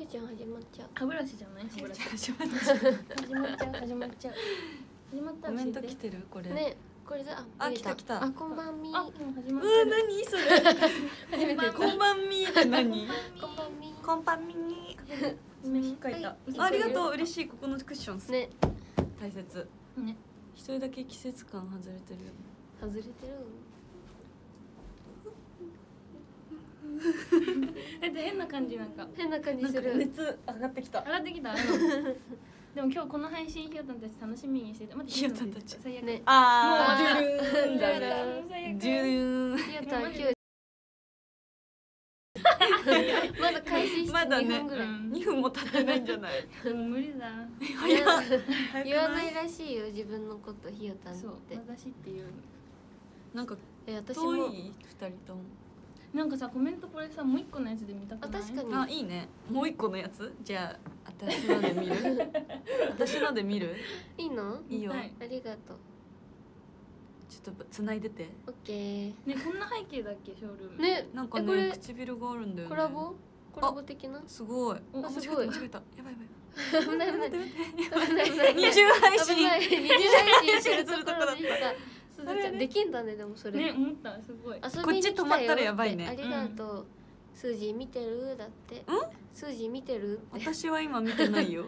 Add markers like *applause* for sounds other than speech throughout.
ゆうちゃん始まっちゃう。歯ブラシじゃない？歯ブラシ始まっちゃう始まっちゃう。始まっちゃう始まったコメント来てる？これ。ねこれであ来た来た。あこんばんみ。あもう始まっうわた何それ。初めて。こんばんみ。ーって何？こんばんみ。こんばんみ。に目に書いた。はい。ありがとう。嬉しいここのクッション。ね。大切。ね。一人だけ季節感外れてるよ外れてる *laughs* だって変な感じなんか。変な感じする。熱上がってきた。上がってきた？*laughs* でも今日この配信ひよたんたち楽しみにしてて。待ってひよたんたち最悪。ねあーージュルーンだジュルーね。ン *laughs* 最悪。ジュルーンひよたんきゅうまだ開始してまだね。2分ぐらい、うん2分も経ってないんじゃない？無理だ。言わない？らしいよ自分のことひよたんっそうて私っていう。なんかえ私も遠い二人ともなんかさコメントこれさもう一個のやつで見たくない？あ確かに。あいいね。もう一個のやつ？じゃあ私ので見る？*laughs* 私ので見る？いいの？いいよ。はい。ありがとう。ちょっと繋いでて。オッケー。ねこんな背景だっけ？ショールーム。ね。なんかね唇があるんだよね。コラボ？コラボ的な？すごい。おあ間違えすごい。た間違えたやばいやばい危ない危ない。*laughs* 待って待って。危ない危ない。二重配危信ない。二重配信するとこするとこだったろでしたすずちゃんできんだねでもそれ。ね思ったすごい。こっち止まったらやばいね。ありがとう、スージー見てる？だって。スージー見てる私は今見てないよ。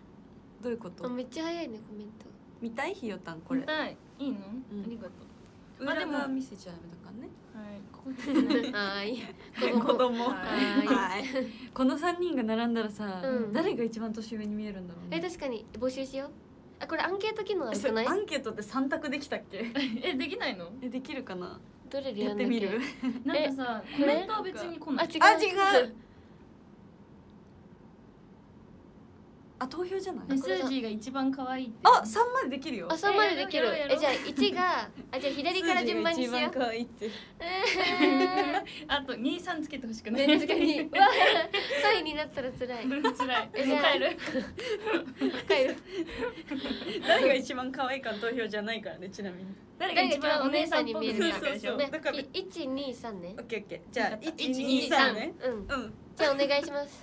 *laughs* どういうこと？あめっちゃ早いねコメント。見たい？ひよたんこれ。見たい？いいの、ん。ありがとう。裏あでも側見せちゃダメだからね。はい。ここにはーい。*laughs* 子供。ははい。この三人が並んだらさ、うん。誰が一番年上に見えるんだろうえね確かに。募集しようあこれアンケート機能あるそれくない？アンケートって三択できたっけ？*laughs* えできないの？えできるかな？どれでややってみる？*laughs* なんかさえコメントは別に来ない。あ違うあ投票じゃない？ねスージーが一番可愛いって。あ三までできるよ。あそこまでできる。えじゃあ一があじゃあ左から順番にしよう。一番可愛いって。え *laughs* あと二三つけてほしくーない。ね確かにうわ3位になったら辛い。*laughs* 辛い。えじゃあ帰る。帰る。*laughs* 誰が一番可愛いかの投票じゃないからねちなみに。誰が一番お姉さんっぽく見えるかそうそだからい一二三ね。オッケーオッケー。じゃあ一二三ね。うん。うん。じゃあお願いします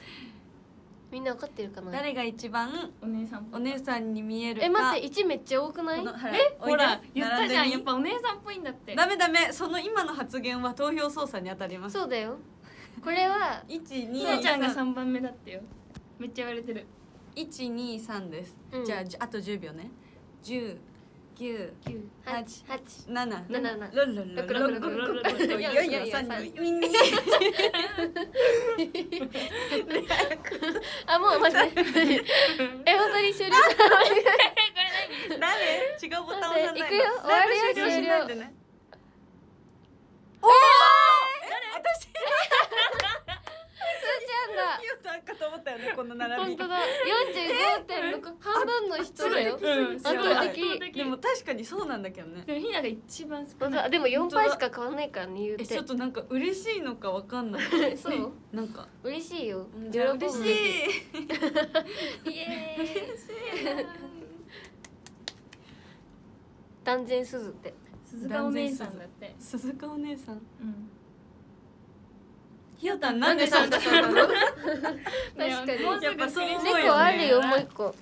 みんなわかってるかな？誰が一番お姉さんおい。姉さんに見えるか？え待って一めっちゃ多くない？えほら言ったじゃんやっぱお姉さんっぽいんだって。ダメダメ。その今の発言は投票操作に当たります。そうだよ。これは一二ひなちゃんが三。三番目だってよ。めっちゃ言われてる。一二三です。うん。じゃあじゃああと十秒ね。十九九八八。七。七七。ロロロロロロロロロいやいや三二二二あもう待ってえ本当に終了誰違うボタン押さない行くよ終わるよ終了おお私だひよたんかと思ったよねこの並び本当だ45.6半分の人だようん圧倒的でも確かにそうなんだけどねでもひなが一番少ないでも4倍しか変わんないからね言うてえちょっとなんか嬉しいのかわかんないそうなんか嬉しいよ喜ぶ嬉しいイエーイ断然すずって鈴鹿お姉さんだって鈴鹿お姉さんうんひよたんなんで参加したの？*laughs* 確かに。もうすぐやっぱそう思うよね。猫あるよもう一個。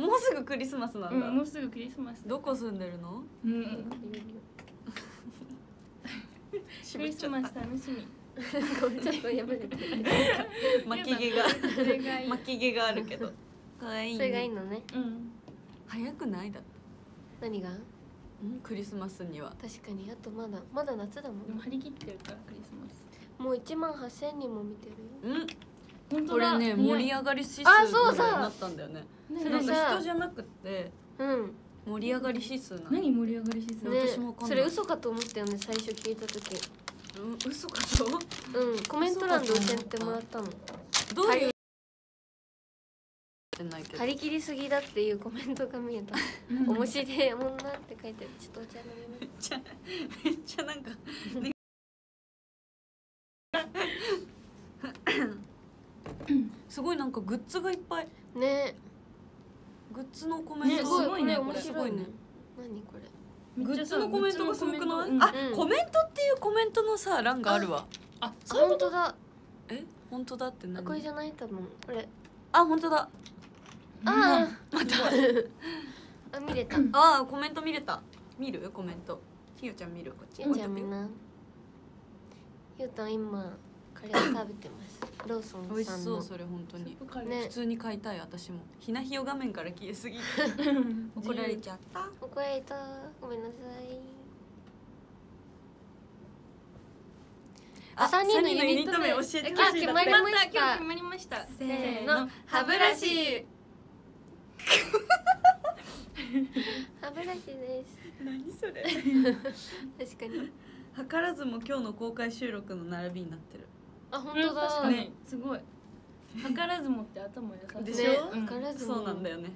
もうすぐクリスマスなうんだ、もうすぐクリスマス。どこ住んでるの？うん。*laughs* クリスマス楽しみ。ちょっとやめて。巻き毛が巻き毛があるけど。可愛いそれがいいのね。うん。早くない？だ何が？うんクリスマスには。確かに。あとまだまだ夏だもん。張り切ってるからクリスマスもう1万8000人も見てるよ。うん。本これね盛り上上がり指数あそうだぐらいになったんだよね。ね。なんそれさか人じゃなくてうん。盛り上がり指数なの。何盛り上がり指数？ね。ね私もわかんない。それ嘘かと思ったよね最初聞いた時。うん嘘かと？うん。コメント欄で教えてもらったの。どういう？張り切りすぎだっていうコメントが見えた。面白いもんなって書いてある。ちょっとお茶飲みます。めっちゃめっちゃなんか、ね *laughs* *laughs* すごいなんかグッズがいっぱい。ね。グッズのコメンねト。すごいすごいねこれ。面白いね。何これ。グッズのコメントがすごくない、うんあ、うんコメントってい？うコメントのさ欄があるわ。あ本当だ。え？本当だって何？あこれじゃない多分これ。あ本当だ。ああまた。あ見れた。あコメント見れた。見る？コメント。ひよちゃん見る？こっち。ゆんちゃんみんなゆうたん今カレー食べてます。ローソ美味しンさんの。そうそれ本当に。ね。普通に買いたい私も。ひなひよ画面から消えすぎ。て *laughs* 怒られちゃった。怒られた。ごめんなさい。あ三人のユニット名教えてほしいあ決まりましたまりました。せーの。歯ブラシ。歯ブラシです。*laughs* 何それ。*laughs* 確かに図らずも今日の公開収録の並びになってる。あ本本当当だ確かに。すごい。図らずもって頭優しい。でねしょうん。図らずも。そうなんだよね。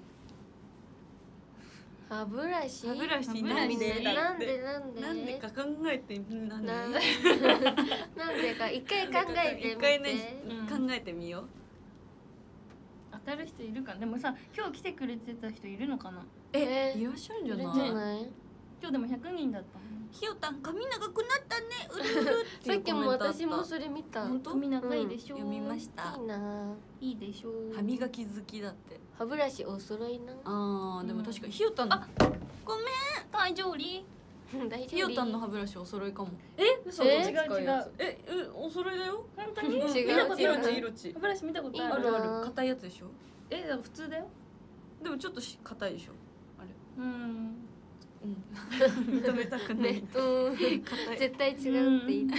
歯ブラシ。歯ブラシなんで？なんで？なんで？なんでか考えてみんなん *laughs* なんでか？一回考えてみて。一回ね、うん。考えてみよう。当たる人いるかな？でもさ今日来てくれてた人いるのかな？えいらっしゃるんじゃい？るんないじゃない今日でも100人だったもんひよたん髪長くなったね。うるうるってさっきもいうコメントあった私もそれ見た。本当？髪長いでしょ、読みました。いいな。いいでしょ？う歯磨き好きだって。歯ブラシお揃いな。あーでも確かにひよたんあごめん。*laughs* 大丈夫。大丈夫ひよたんの歯ブラシお揃いかも。え？嘘え？違う違う。ええお揃いだよ。本当に？違う違う。歯ブラシ見たことある。あるある。硬いやつでしょ？えだから普通だよ。でもちょっとし硬いでしょ？あれ。うんうん *laughs* 認めたくない、ね。絶対違うって言いたい。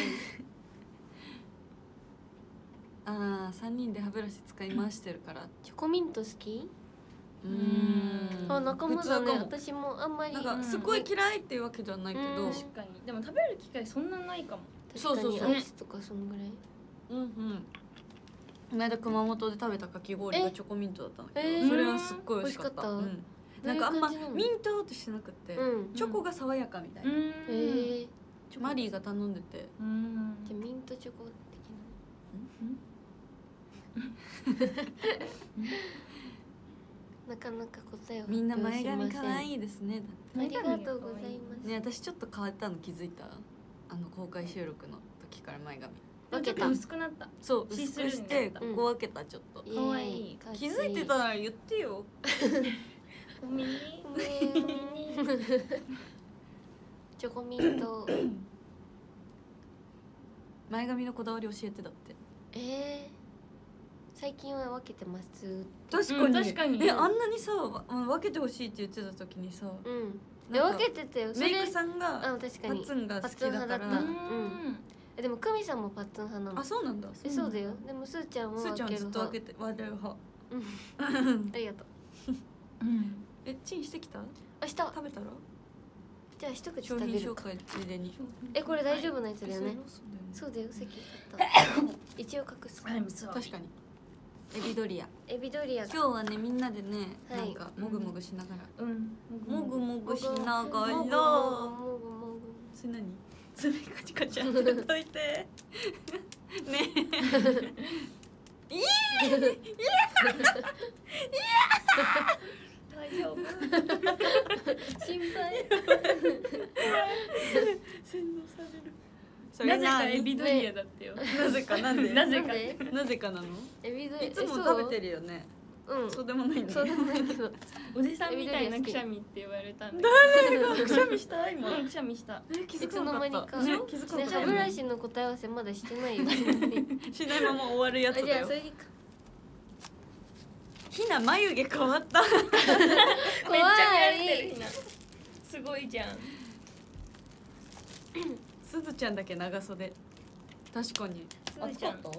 ああ三人で歯ブラシ使い回してるから。チョコミント好き？うーん。あ仲間だね私もあんまり。なんかすごい嫌いっていうわけじゃないけど、うん。確かに。でも食べる機会そんなないかも。確かにそうそう。そうアイスとかそんぐらい？うんうん。この間熊本で食べたかき氷がえチョコミントだったんだけど、えー。それはすっごい美味しかった。美味しかった。うん、なんかあんまミントってしてなくて、うんチョコが爽やかみたいな、うん。へえマリーが頼んでて。うんじゃあミントチョコ的な。なかなか答えをみんな前髪可い愛いですね。だっありがとうございます。てね私ちょっと変わったの気づいた？あの公開収録の時から前髪。分けた。薄くなった。そう薄くしてたここ分けたちょっと、イエーイかわいい。気づいてたなら言ってよごめん。ね *laughs* チョコミント。*coughs* 前髪のこだわり教えてだって。えー。最近は分けてます。確かに。うん確かに。えあんなにさわ分けてほしいって言ってた時にさうん。で分けてたよ。メイクさんがあ確かパに。ッツンが好きだかパッツン派らだった。うん。えでも久美さんもパッツン派なの。あそうなんだ。えそうだよ。でもすーちゃんはすーちゃんはずっと分けて割れる派 *laughs* ありがとう。うんえチンしてきた？あした。食べたら？じゃあ一口商食べるか。品紹介ついでに。えこれ大丈夫なやつだよね。そうそうだよ。席買った。*laughs* 一応隠す *laughs* 確かに。エビドリア。エビドリア今日はねみんなでねはい。なんかもぐもぐしながら。うん。もぐもぐしながら。もぐもぐそれ何爪カチカチやってといて。*laughs* ね大丈夫心配。洗脳されるそなぜか何エビドリアだって。よなぜかなんで？なぜかなぜかなの？エビドリアいつも食べてるよね。うん。そうでもないそうでもないけど。おじさんみたいなくしゃみって言われたんだくしゃみした？今。うんくしゃみした。いつの間にかね気づかなねかった。歯ブラシの答え合わせまだしてないよ。*laughs* しないまま終わるやつだよ。ゃあそれでいいかひな眉毛変わった。*laughs* めっちゃ見られてるひな。すごいじゃん。*laughs* すずちゃんだけ長袖。確かに。すずちゃん。暑かっ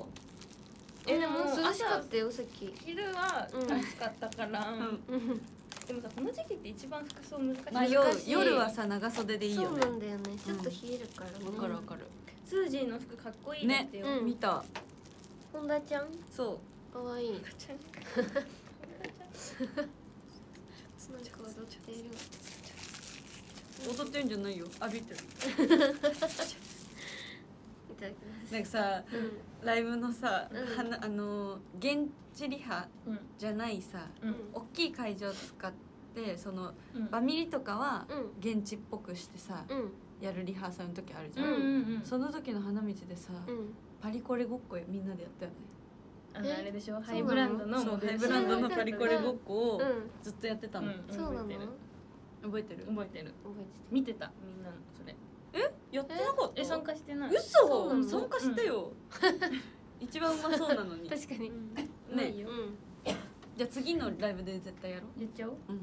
えでもうん。涼しかったよさっき。昼はうん。暑かったから、たうん。う *laughs* んでもさこの時期って一番服装難しい。まあ夜はさ長袖でいいよそうねなんだよね。ちょっと冷えるからね。わかるわかる。スージーの服かっこいいね。うん。見た。本田ちゃん？そかわいい。なんかちゃん踊ってんじゃないよ。歩いてる。なんかさうん。ライブのさ、うん。はなあの現地リハうんじゃないさうん。大きい会場使ってそのうん。バミリとかはうん。現地っぽくしてさうん。やるリハーサルの時あるじうん。ゃん、うんうん。その時の花道でさ、うん。パリコレごっこみんなでやったよねあのえ？あれでしょ？ハイブランドのハイブランドのパリコレごっこをうん。ずっとやってたの、うんそうなの？覚えてる。覚えてる？覚えて見てたみんなのそれ。やってなかった？え？参加してない。嘘？そうなの？参加してよ、*laughs* 一番うまそうなのに。た確かに。うん。ね。よ。うん。じゃあ次のライブで絶対やろう。やっちゃおう。うん。うん。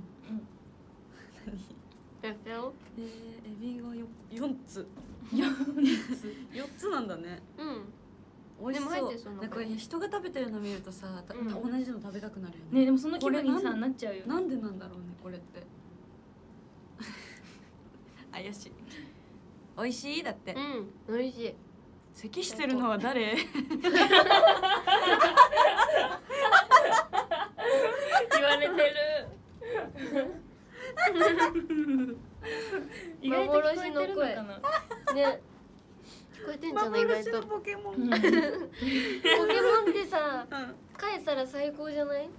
やったよえー、エビがよ4つ。4 4つなんだね。うん美味しそう。でも入ってるそのなんか人が食べてるの見るとさ、たうん。同じの食べたくなるよね。ねでもその気分にさなっちゃうよね。なんでなんだろうねこれって。*laughs* 怪しい。美味しい？だって、うん美味しい。咳してるのは誰？言われてる。*laughs* *laughs* 意外と聞こえてるのかな？ね聞こえてんじゃない意外と。ポケモン、うん。ポケモンってさ飼えたら最高じゃない？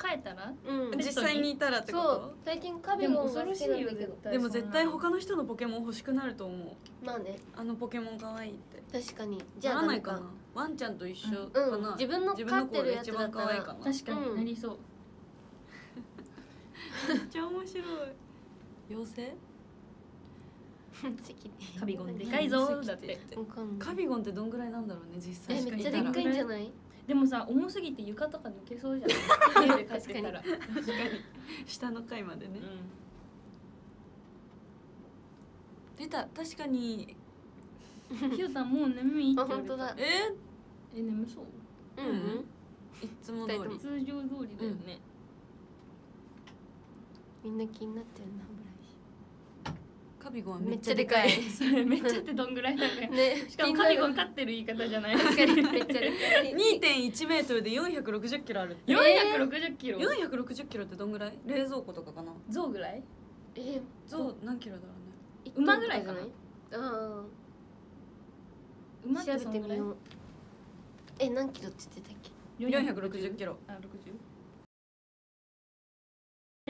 帰ったら？うん。実際にいたらってこそう。と最近カビでもゴンが好恐ろしいよきなんだけど。絶対でも絶対他の人のポケモン欲しくなると思う。まあね。あのポケモン可愛いって。確かに。じじゃゃあダメからないかな。ワンちゃんと一緒うん。かな、自分の飼ってるやつだった自分の子が一番可愛いらかな確かに。なりそう。*laughs* めっちゃ面白い。妖精？*laughs* カビゴンでかいぞ。だって。カビゴンってどんぐらいなんだろうね実際。えめっちゃでっかいんじゃない？でもさ重すぎて床とか抜けそうじゃない？*laughs* 確かに。下の階までね、出た。確かに。うんひよたんもう眠いってあ言われた。本当だ。え？え眠そう？うんうん。ー、いつも通り。通常通りだよね。みんな気になってるなブカビゴンはめめっっちゃでかい。*laughs* それめっちゃってどんぐらいだかラシね。しかもカビゴン飼ってる言い方じゃない。確かに。めっちゃでかい。2.1メートルで460キロあるって。460キロ。460キロってどんぐらい？冷蔵庫とかかな。象ぐらい？えゾウ何キロだろうね。馬ぐらいかな？ああ馬ってそんぐらい？え何キロって言ってたっけ？460キロ。あ60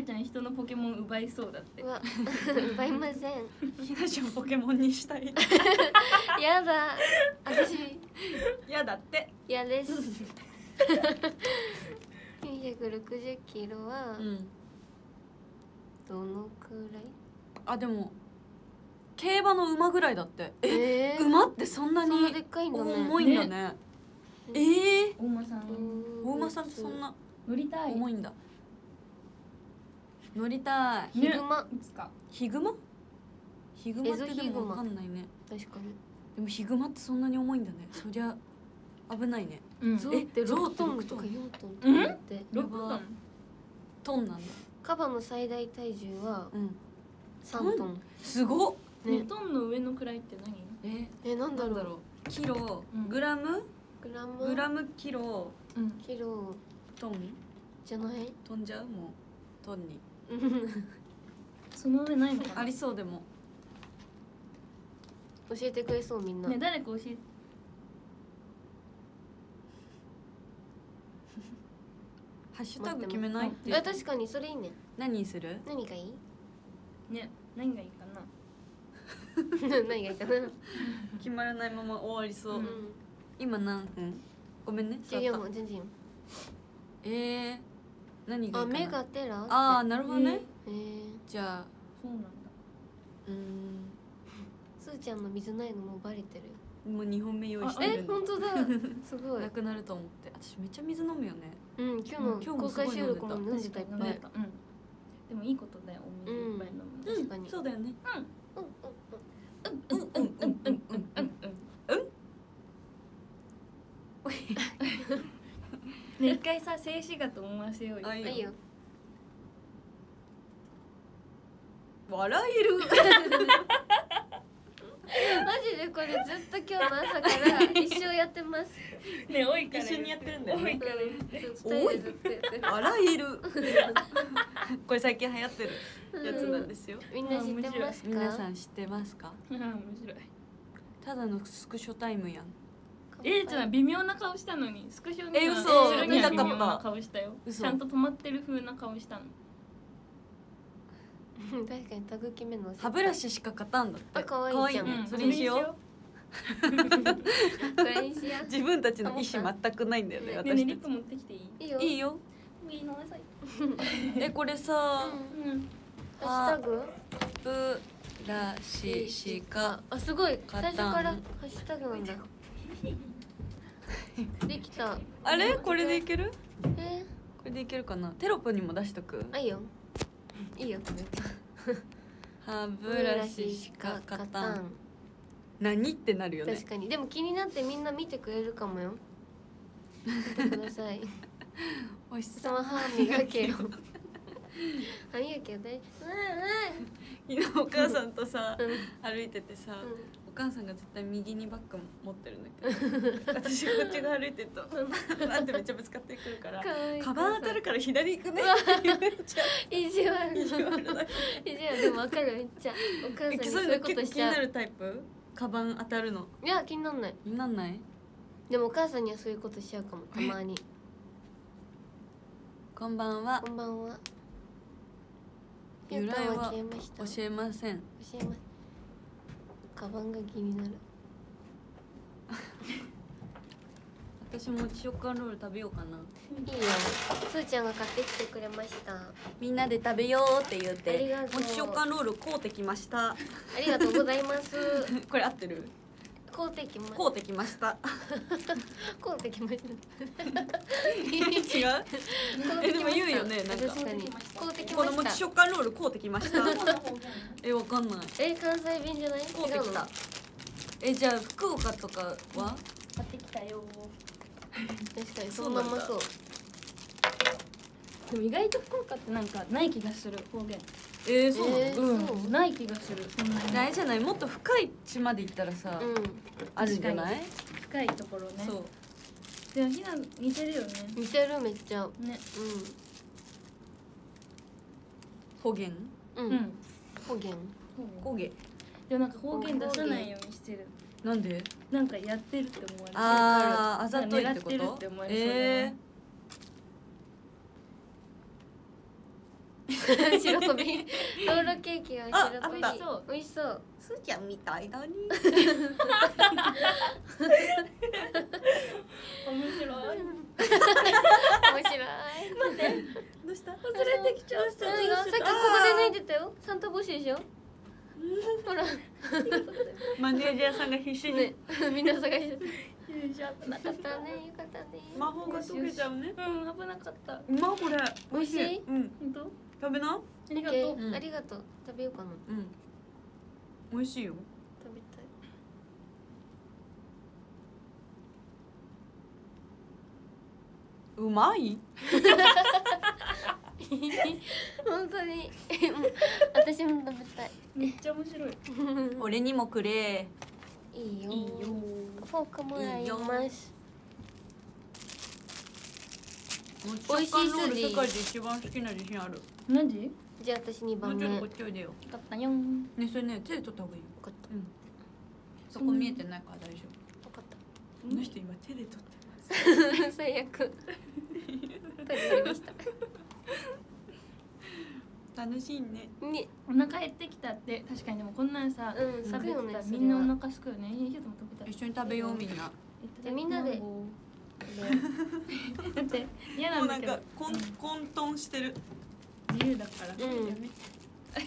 ちゃん人のポケモン奪いそうだって。うわ奪いません。ひなちゃんポケモンにしたい。*laughs* やだ。私。やだって。嫌です。*laughs* 460キロはうん。どのくらい？あでも競馬の馬ぐらいだって。ええー？馬ってそんなにそんなでっかいんだね。重いんだね。ええ大間さん。うん。大馬さんってそんな乗りたい。重いんだ乗りたい。ヒグマ。いつか。ヒグマ？ヒグマってエゾヒグマ。でもわかんないね。確かに。でもヒグマってそんなに重いんだね。そりゃ危ないね。うん。ゾウってゾウ6トン？とか4トンとうんかって。6トントンなんだ。カバの最大体重はうん。3トン。すごっ！ね。2トンの上の位って何？え？えなんだろう。なんだろう。キロうん。グラム？グラム？グラムキロ。うん。キロ。トン？じゃない？飛んじゃう？もう。トンにその上ないのかな？ありそうでも。教えてくれそうみんな、ね誰か教えて。*laughs* ハッシュタグ決めないってあ確かにそれいいね。何にする？何がいい？ね何がいいかな？*laughs* 何がいいかな？決まらないまま終わりそう、うん。今何分？ごめんね座14った。分全然いいよ。えー、何がいいかな？あ目がテラあーなるほどね、えー、じゃあそうなんだ。うーん。すーちゃんの水ないのもバレてる。よもう2本目用意してえるの本当だ。*laughs* すごい。なくなると思って。私めっちゃ水飲むよね。うん今日うん今日もの公開収録も飲んでた。いっぱい。でた。うん。でもいいことだよお水いっぱい飲むの。確かに。そうだよね。うんうんうんうんうんうんうんうんね一回さ静止画と思わせようよ。あいいよ。いいよ。笑える。*laughs* マジでこれずっと今日の朝から一生やってます。ね多いから一緒にやってるんだよね。多いから笑える。*laughs* これ最近流行ってるやつなんですよ。みんな知ってますか？皆さん知ってますか？面白い。ただのスクショタイムやんえー、ちゃん微妙な顔したのにスクショにはえ嘘。後ろには見たかった。微妙な顔したよ。嘘。ちゃんと止まってる風な顔したの。う *laughs* ん確かにタグ決めるの。歯ブラシしか勝たんだって。あ可愛いじゃん。ね。うんそれにしよこれにしよ *laughs* 自分たちの意思全くないんだよね私リップ持ってきていい？ういいよ。いいよ。いいのなさい。*laughs* えこれさうん。うん。ハッシュタグプラシシカあすごい。最初からハッシュタグなんだ *laughs* できた。あれ？これでいける？え？これでいけるかな？テロップにも出しとく。いいよ。いいよ。歯ブラシしか勝たん。ん何ってなるよね。確かに。でも気になってみんな見てくれるかもよ。見てください。*laughs* おいしその歯磨けよ。*laughs* 歯磨きは大事。昨日お母さんとさうんうん。歩いててさ、うんお母さんが絶対右にバッグ持ってるんだけど。私がこっち側歩いてるとバンってめっちゃぶつかってくるからカバン当たるから左行くね。って言っちゃう意地悪意地悪だ。意地悪でも分かるめっちゃお母さんえにそそういうことしちゃう。気になるタイプ？カバン当たるの？いや気になんない。気になんない？でもお母さんにはそういうことしちゃうかもたまに。こんばんは。こんばんは。由来は教えません。教えますカバンが気になる。私もチョコロール食べようかな。いいよ。すーちゃんが買ってきてくれました。みんなで食べようって言ってもちチョコロール買うてきました。ありがとうございます。*laughs* これ合ってる？買うてきま買うてきました。買 *laughs* うてきました。違う？えでも言うよねなんか。確かに。買うてきこました。のもちチョコロール買うてきました。えわかんない。え関西弁じゃない？買うてきた。えじゃあ福岡とかは？買ってきたよ。*laughs* 確かにそのままそう。でも意外と福岡ってなんかない気がする方言えー、そうなの、えーうん。そうない気がする。そん。なにあれじゃない。もっと深い地まで行ったらさ、うん。あるんじゃない、深いところね。そう。でもひな似てるよね。似てるめっちゃ。ね。方言？うん。ううんん方言。方言。でもなんか方言出さないようにしてる。なんで？なんかやってるって思われる。あーあざといってこってるって思われそうじゃない？え *laughs* 白飛び。ロールケーキが白飛び。美味しそう。ー、すーちゃんみたいだに面白い。面白い。どうした？忘れてきちゃうさっきここで脱いでたよ。サンタ帽子でしょほら。マネージャーさんが必死に、ね。*laughs* みんな探して。かっよかったねよかったね。魔法が解けちゃうね。たうん危なかった。うまこれ美味しい？うん。本当？食べな？ありがとう。ありがとう。食べようかな。うん。美味しいよ。食べたい。うまい？*laughs* 本当に。*laughs* 私も食べたい。めっちゃ面白い。俺にもくれ。いいよ。いいよ。フォークもらいますもう美味しいチョコロール筋世界で一番好きな自信ある。何時？じゃあ私2番目。分もうちょっとこっちおいでよ。買ったよ。んねそれね手で取った方がいいよ。かった。うん。そこ見えてないから大丈夫。分かった。この人今手で取ってます。*laughs* 最悪。取りました。楽しいね。ね。お腹減ってきたって。確かにでもこんなんさうん食べすくよねたらみんなお腹すくよね。いいけども食べたい一緒に食べようみんな。じゃあみんなでだって嫌もうんなんなだけどか混混沌してる。自由だからうん。やめ *laughs*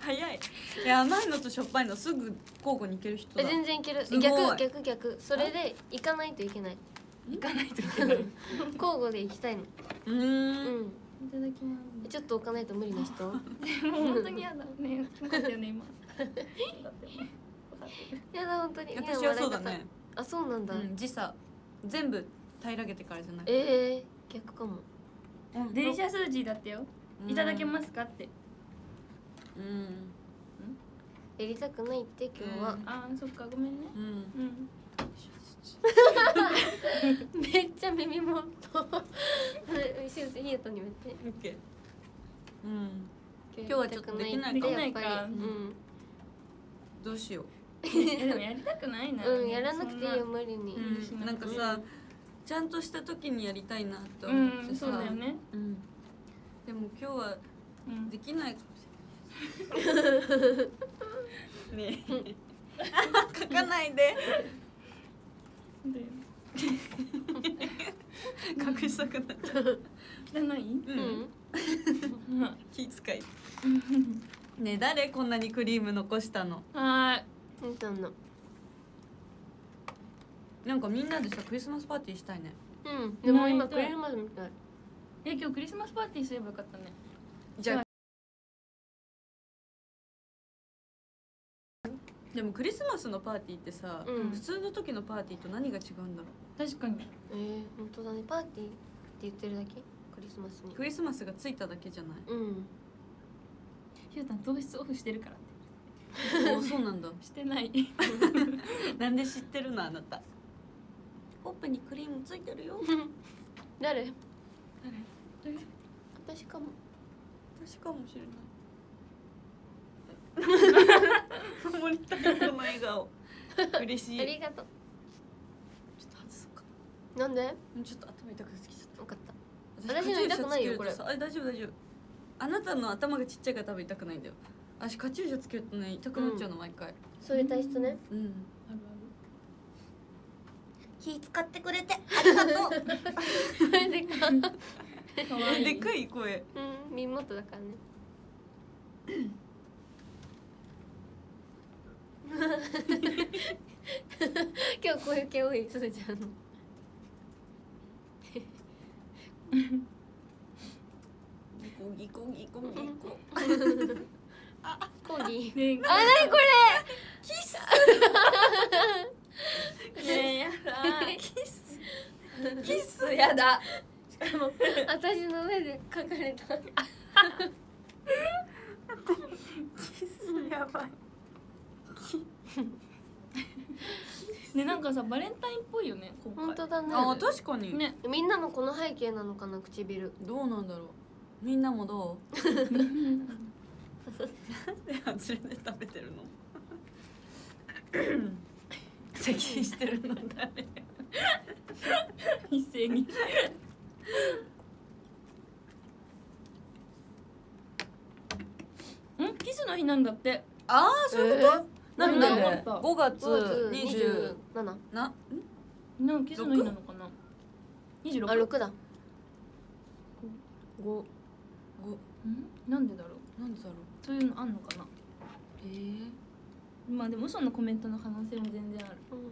早い。いや甘いのとしょっぱいのすぐ交互にいける人だ。え全然いける。逆逆逆。それで行かないといけない。行かないといけない。交互 *laughs* で行きたいの。ううーん。ん。いただきまちょっと置かないと無理な人？すもう本当に嫌だ。ね *laughs* 分かったよね今やだ本当に。私はそうだね。あそうなんだ、うん時差全部平らげてからじゃないええー、逆かも。うんデリシャスージーだってよ。いただけますかって。うん。やりたくないって今日は、あーそっかごめんね。うん。うん。*laughs* めっちゃ耳元。シューズヒートにめっうん今日はちょっとできないかやっぱりでうんどうしよえ *laughs* でもやりたくないな。うんやらなくていいよ無理に、う、うん、なんかさちゃんとした時にやりたいなってう思ってさ、んそうだよね。うん。でも今日はうん。できないかもしれない。*laughs* ね書かないで。で隠したくな。っちゃうじゃない？うん、うん。気遣い。ねえ誰こんなにクリーム残したの？はうんそんななんかみんなでさクリスマスパーティーしたいね。うん。でも今クリスマスみたい。え今日クリスマスパーティーすればよかったね。じゃあ。でもクリスマスのパーティーってさ、うん。普通の時のパーティーと何が違うんだろ確かに。えー、本当だね。パーティーって言ってるだけ？クリスマスに。うクリスマスがついただけじゃない？うん。ひゅうたん糖質オフしてるからってあそうなんだ。してない。*laughs* なんで知ってるのあなた。ほっぺにクリームついてるよ。*laughs* 誰？誰？私かも。私かもしれない。森田のこの笑顔。嬉しい。ありがとう。ちょっと外そうか。なんで？ちょっと頭痛くてきちゃった。分かった。私の痛くないよこれ。あ大丈夫大丈夫。あなたの頭がちっちゃいから多分痛くないんだよ私カチューシャつけるとね痛くなっちゃうの毎回。そういう体質ね。うん。ある気使ってくれてありがとう。でかいいでかい声。うん耳元だからね。今日こういう毛多いすずちゃんの。*laughs* ギコギコギコギコ *laughs* コーギー。ねあ、なにこれ。ねえやだ。キス。キスやだ。しかも私の上で書かれた。キスやばい。ねなんかさバレンタインっぽいよね今回。本当だね。あ確かに。ね。みんなもこの背景なのかな唇。どうなんだろう。みんなもどう？*laughs* なんで外れで食べてるの？咳してるの誰？一斉に。ん？キスの日なんだって。ああそういうこと、なんで知らなかった。5月5 20 27ななんかキスの日なのかな？二十六？あ六だ。五？ごなんでだろう？なんでだろう？そういうのあんのかな？えー、まあでも嘘のコメントの可能性も全然ある。うん。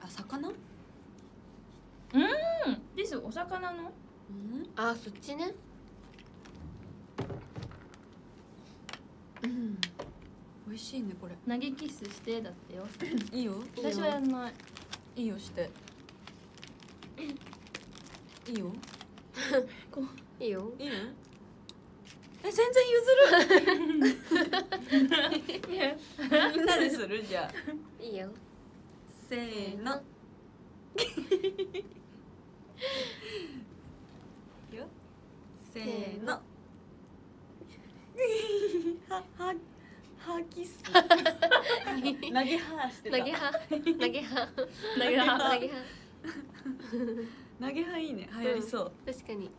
あ魚？うん！ですお魚の。うん？あそっちね。うん。美味しいねこれ。投げキスしてだってよ。*laughs* いいよ。いいよ私はやんない。いいよして。*laughs* いいよ。いいよ。いいよえ全然譲るみんなでするじゃあいいよ。せーの。せーの。*laughs* はははキス投げはしてた。投げは投げは。投げは。投げは。投げは *laughs* いいね。流行りそう、確かに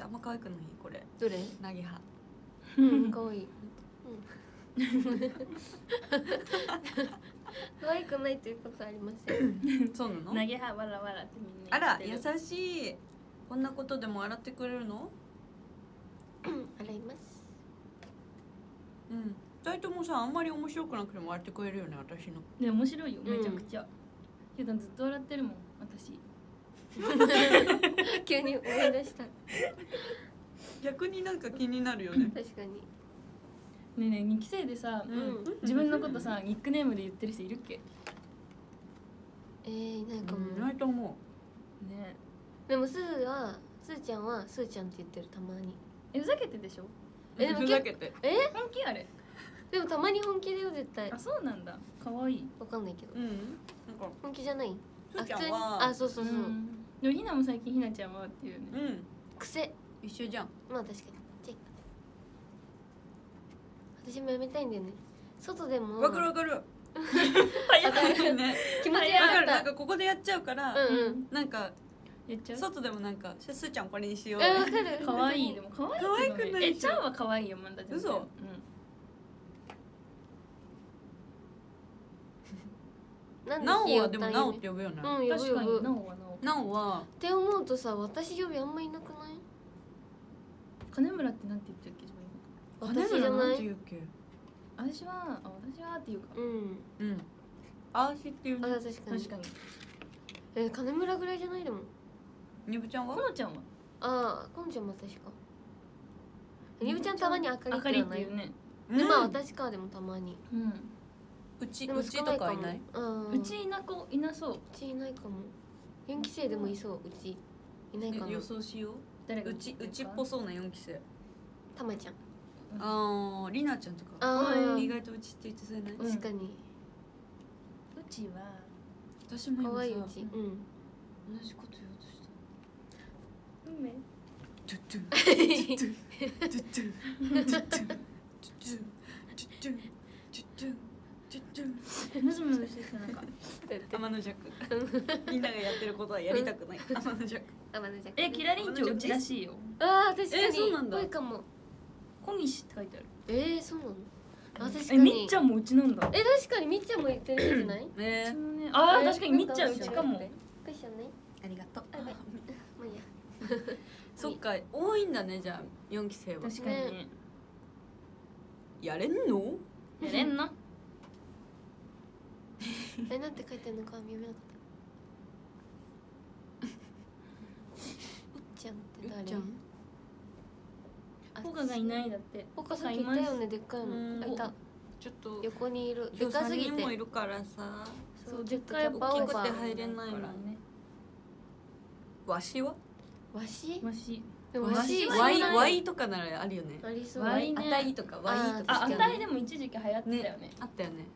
じゃああんま可愛くない？これ。どれ？投げはうん。可愛い可愛くないということはありません？*laughs* そうなの？投げはわらわらってみんなあら優しい。こんなことでも洗ってくれるの？洗います。うん。二人ともさあんまり面白くなくても洗ってくれるよね私の。ね面白いよめちゃくちゃ、けどずっと笑ってるもん私 *laughs* 急に思い出した。逆になんか気になるよね。確かに。ねえねえ2期生でさ、ん。自分のことさニックネームで言ってる人いるっけ？えー、いないかも、いないと思ねでもすーはすーちゃんはすーちゃんって言ってるたまに。えふざけてでしょ？うえでもふざけて。え？本気あれ。でもたまに本気だよ絶対。あそうなんだ。かわいい。わかんないけど。うん。なんか。本気じゃない？すーちゃん普通に。はあそうそうそう、んでもひなも最近ひなちゃんはっていうね。うん。癖。一緒じゃん。まあ確かに。チェック。私もやめたいんだよね。外でも。わかるわかる。早いね。気持ちわかる。なんかここでやっちゃうからうんうん。なんか外でもなんかすーちゃんこれにしよう。わかる。可愛い。でも可愛い可愛くないえちゃんは可愛いよまだ嘘。うん。*laughs* なおはでもなおって呼ぶよね、うん、確かになおはなおは。って思うとさ私曜日あんまいなくない？金村ってなんて言っちゃっけ？金じ村ゃなんて言うっけ？私はあ私はっていうか。うん。うん。あしっていうあ確かに。確かに。え金村ぐらいじゃないでも。にぶちゃんは？このちゃんは？ああこんちゃんも確か。にぶちゃんたまにあかりあかりっていううね。うん。まあ私かでもたまに。うん。うちうちとかかいない？ん。うちいな子いなそう。うちいないかも。四期生でもいそううち。いないかな。予想しよう。誰うちうちっぽそうな四期生。たまちゃん。あありなちゃんとか。ああ意外とうちって言ってそうやない確かに、うちは私も今さいうち、うん、同じこと言おうとした。運命？ちょトゥトゥトゥちょちょトゥトゥちょちょ。ュンムズムズしてなんか天の弱みんながやってることはやりたくない、うん、天の弱。天の弱。えキラリンチョウらしいよ。ああ確かに。そうなんだ。濃いかも。小西って書いてある。えー、そうなの？あ確かに。みっちゃんもうちなんだ。え確かにみっちゃんも言ってるじゃない？ねあー確かにみっちゃんうちかも。ありがとう。もういいや。*laughs* そっか多いんだねじゃあ四期生は。確かに、やれんの？やれんの？*laughs* えなんて書いてんのか読めなかった。うっちゃんって誰？うっちゃん。あポカがいないだって。ポカさんいたよねでっかいうん。のあいた。ちょっと。横にいる。で今日3かすぎて。人もいるからさ。そうでっかいキャパオーバ大きくてー入れないのからね。わしは？わし？わし。わしわい。ワイとかならあるよね。ありそう。ワイね。あたいとかワイとあかあたいでも一時期流行ってたよねあったよね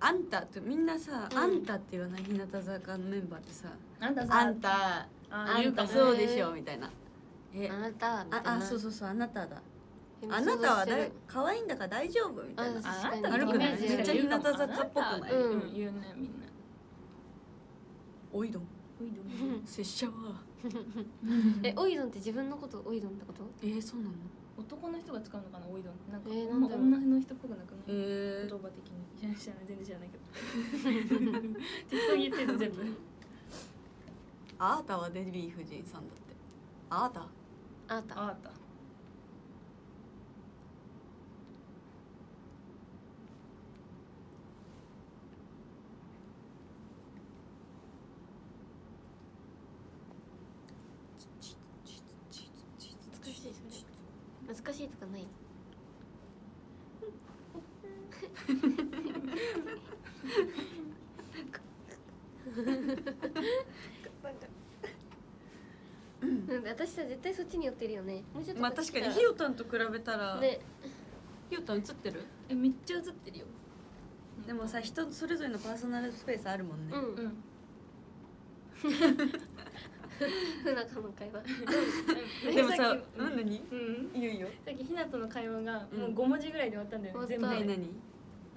あんたってみんなさ、うん。あんたって言わない日向坂のメンバーってさあんたあんたああんたそうでしょみたいな。えあなたみたいな。ああそうそうそうあなただ。あなたはだ可愛いんだから大丈夫みたいな。あないイメージめっちゃ日向坂っぽくない？言うねみんな。おいどん。おいど拙者は。*laughs* えオイドンって自分のことオイドンってこと？えー、そうなの？男の人が使うのかなおいどん。なんか女の人っぽくなくない？えー。言葉的に知らない知らない全然知らないけど。適当に言ってるの全部。あーたはデヴィ夫人さんだって。あーた。あなた。あった難しいそれ難しいとかないなんで私さ絶対そっちに寄ってるよね。もうちょっとまあ確かにひよたんと比べたら、ね。ひよたん映ってる？えめっちゃ映ってるよ。でもさ人それぞれのパーソナルスペースあるもんね、うん。うん。不仲の会話。でもささっきうん何うん。いいよいいよ。さっきひなとの会話がうん。もう5文字ぐらいで終わったんだよ全部。何何？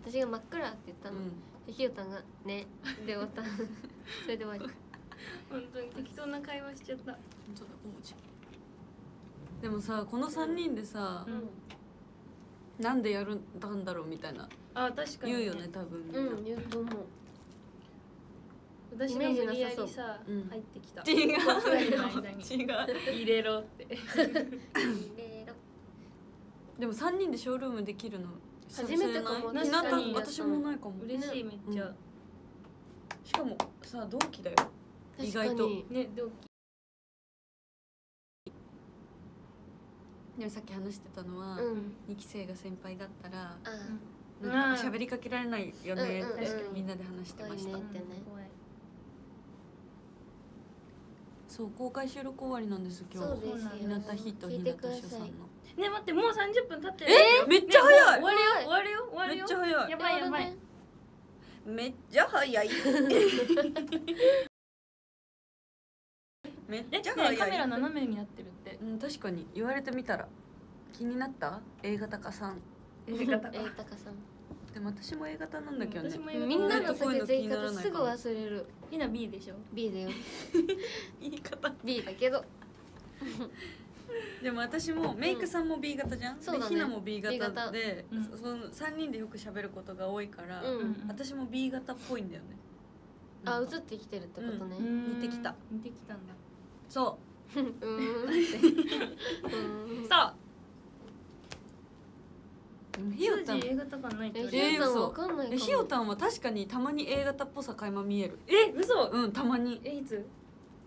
私が真っ暗って言ったの、うん。でひよたんが「ね」で終わった。*laughs* それで終わり本当に適当な会話しちゃった。本当だ王子。でもさこの3人でさ、うん。なんでやるんだんだろうみたいな。あ確かに、言うよね多分みんな、うん言うと思う。私が無理やりさ、うん。入ってきた。違う。違う。入れろって。入れろ。でも3人でショールームできるの初めてかも。私もないかも。嬉しいめっちゃ、しかもさ同期だよ意外と。に。ね。同期。でもさっき話してたのは、うん。2期生が先輩だったらあうんなんか喋りかけられないよねってうんみんなで話してました、そう公開収録終わりなんです今日。そうですよ。日向ヒと日向主さんの。ね待ってもう30分経ってる。え？めっちゃ早い！終わるよ終わるよ終わるめよっちゃ早い。やばいやばい。めっちゃ早い *laughs* めっえちゃねカメラ斜めになってるって。うん確かに。言われてみたら。気になった？A 型かさん。え方がえーたかさん。でも私も A 型なんだけどね。A 型みんなのさこういうの血液気にならない型すぐ忘れる。ひな B でしょ。B だよ。言い方。B だけど。*laughs* でも私もメイクさんも B 型じゃん、そうだね。でひなも B 型 B 型。で、うん。そその3人でよく喋ることが多いから、うん私も B 型っぽいんだよね。あ映ってきてるってことね。うん。似てきた。似てきたんだ *laughs* そう。うーん。さあひよたん。数字 A 型感ないってえ言われてひよたんわかんないひよたん。は確かにたまに A 型っぽさ垣間見える。え嘘。うんたまに。えいつ？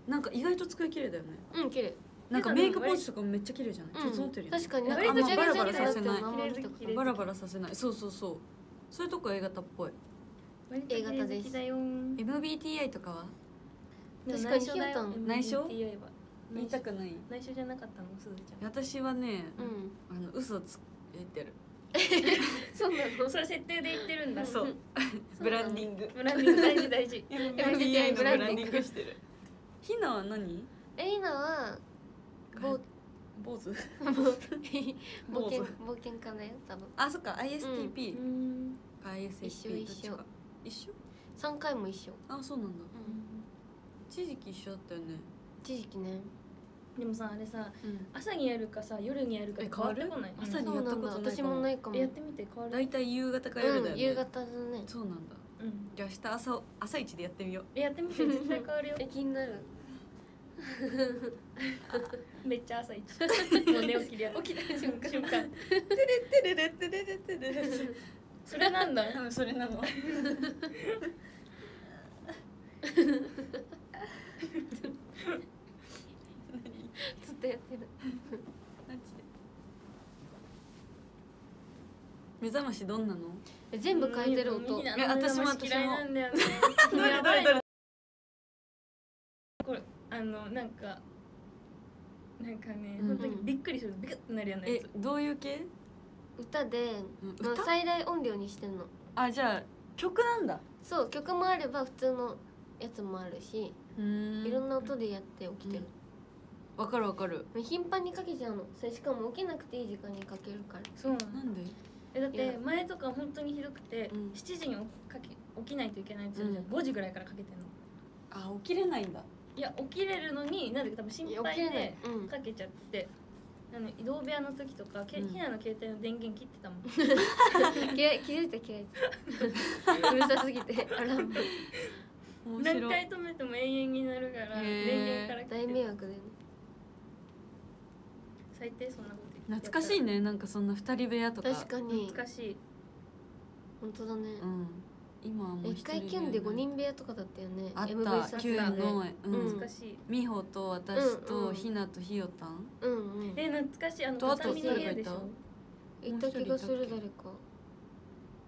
なんか意外と作り綺麗だよね。うん綺麗。なんかメイクポーチとかもめっちゃ綺麗じゃない？うん。整ってるよね。確かにななんんかバラバラさせない。バラバラさせない。そうそうそう。そういうとこ A 型っぽい。A 型です MBTI とかは？確かにひよたん内緒？MBTI は言いたくない。内緒じゃなかったのすずちゃん。私はね、うん。あの嘘ついてる。*laughs* そうなの？それ設定で言ってるんだ。そう。ブランディング。ブランディング大事大事。*laughs* MBTI のブランディング。してる。ひなは何？えいなはぼ坊主？冒険冒険家だよ多分あそっか ISTP うんか ISFP 一緒一緒一緒三回も一緒あそうなんだうん一時期一緒だったよね。一時期ね。でもさあれさうん。朝にやるかさ夜にやるかえ変わってこない？朝にやったことないか。も私もないかも。えやってみて変わる？大体夕方か夜だよね。うん夕方だね。そうなんだ。うん。じゃあ明日朝朝一でやってみよう。えやってみて。*laughs* 絶対変わるよ。え気になる？*laughs* めっちゃ朝一。*laughs* もう寝起きでやる。起きた瞬間。瞬間。テレレテレレテレレそれなんだうんそれなのずっとやってる。*laughs* マジで。目覚ましどんなの？え全部変えてる音。私も嫌いなんだよね。*laughs* どれどれどれ？これあのなんかなんかね、うん本当にびっくりする。ビクッてなるようなやえつどういう系？歌で、うん。歌まあ最大音量にしてんの。あじゃあ曲なんだ。そう曲もあれば普通のやつもあるし、うん。いろんな音でやって起きてる、わかるわかる。頻繁にかけちゃうの。それしかも起きなくていい時間にかけるから。そう。なんで？えだって前とか本当にひどくて、うん。7時にかけ起きないといけないって言うじゃん、うん。5時ぐらいからかけてんの。あ起きれないんだ。いや起きれるのになんでか多分心配で、うん、かけちゃって。あの移動部屋の時とか、けうん。ひなの携帯の電源切ってたもん。*laughs* 気づいた嫌いうるさすぎて *laughs* アラーム。何回止めても永遠になるから電源から大切って迷惑だよね最低そんなこと言って。懐かしいね。なんかそんな二人部屋とか。確かに。懐かしい。本当だね。うん。今はもう一回キュンで5人部屋とかだったよね。あった。撮キュンの、ううん。ん、懐かしい、美穂と私うんとうん。ひなとひよたん。うんうん。え懐かしい。あのとあと畳の部屋でしょ？行った気がする誰か。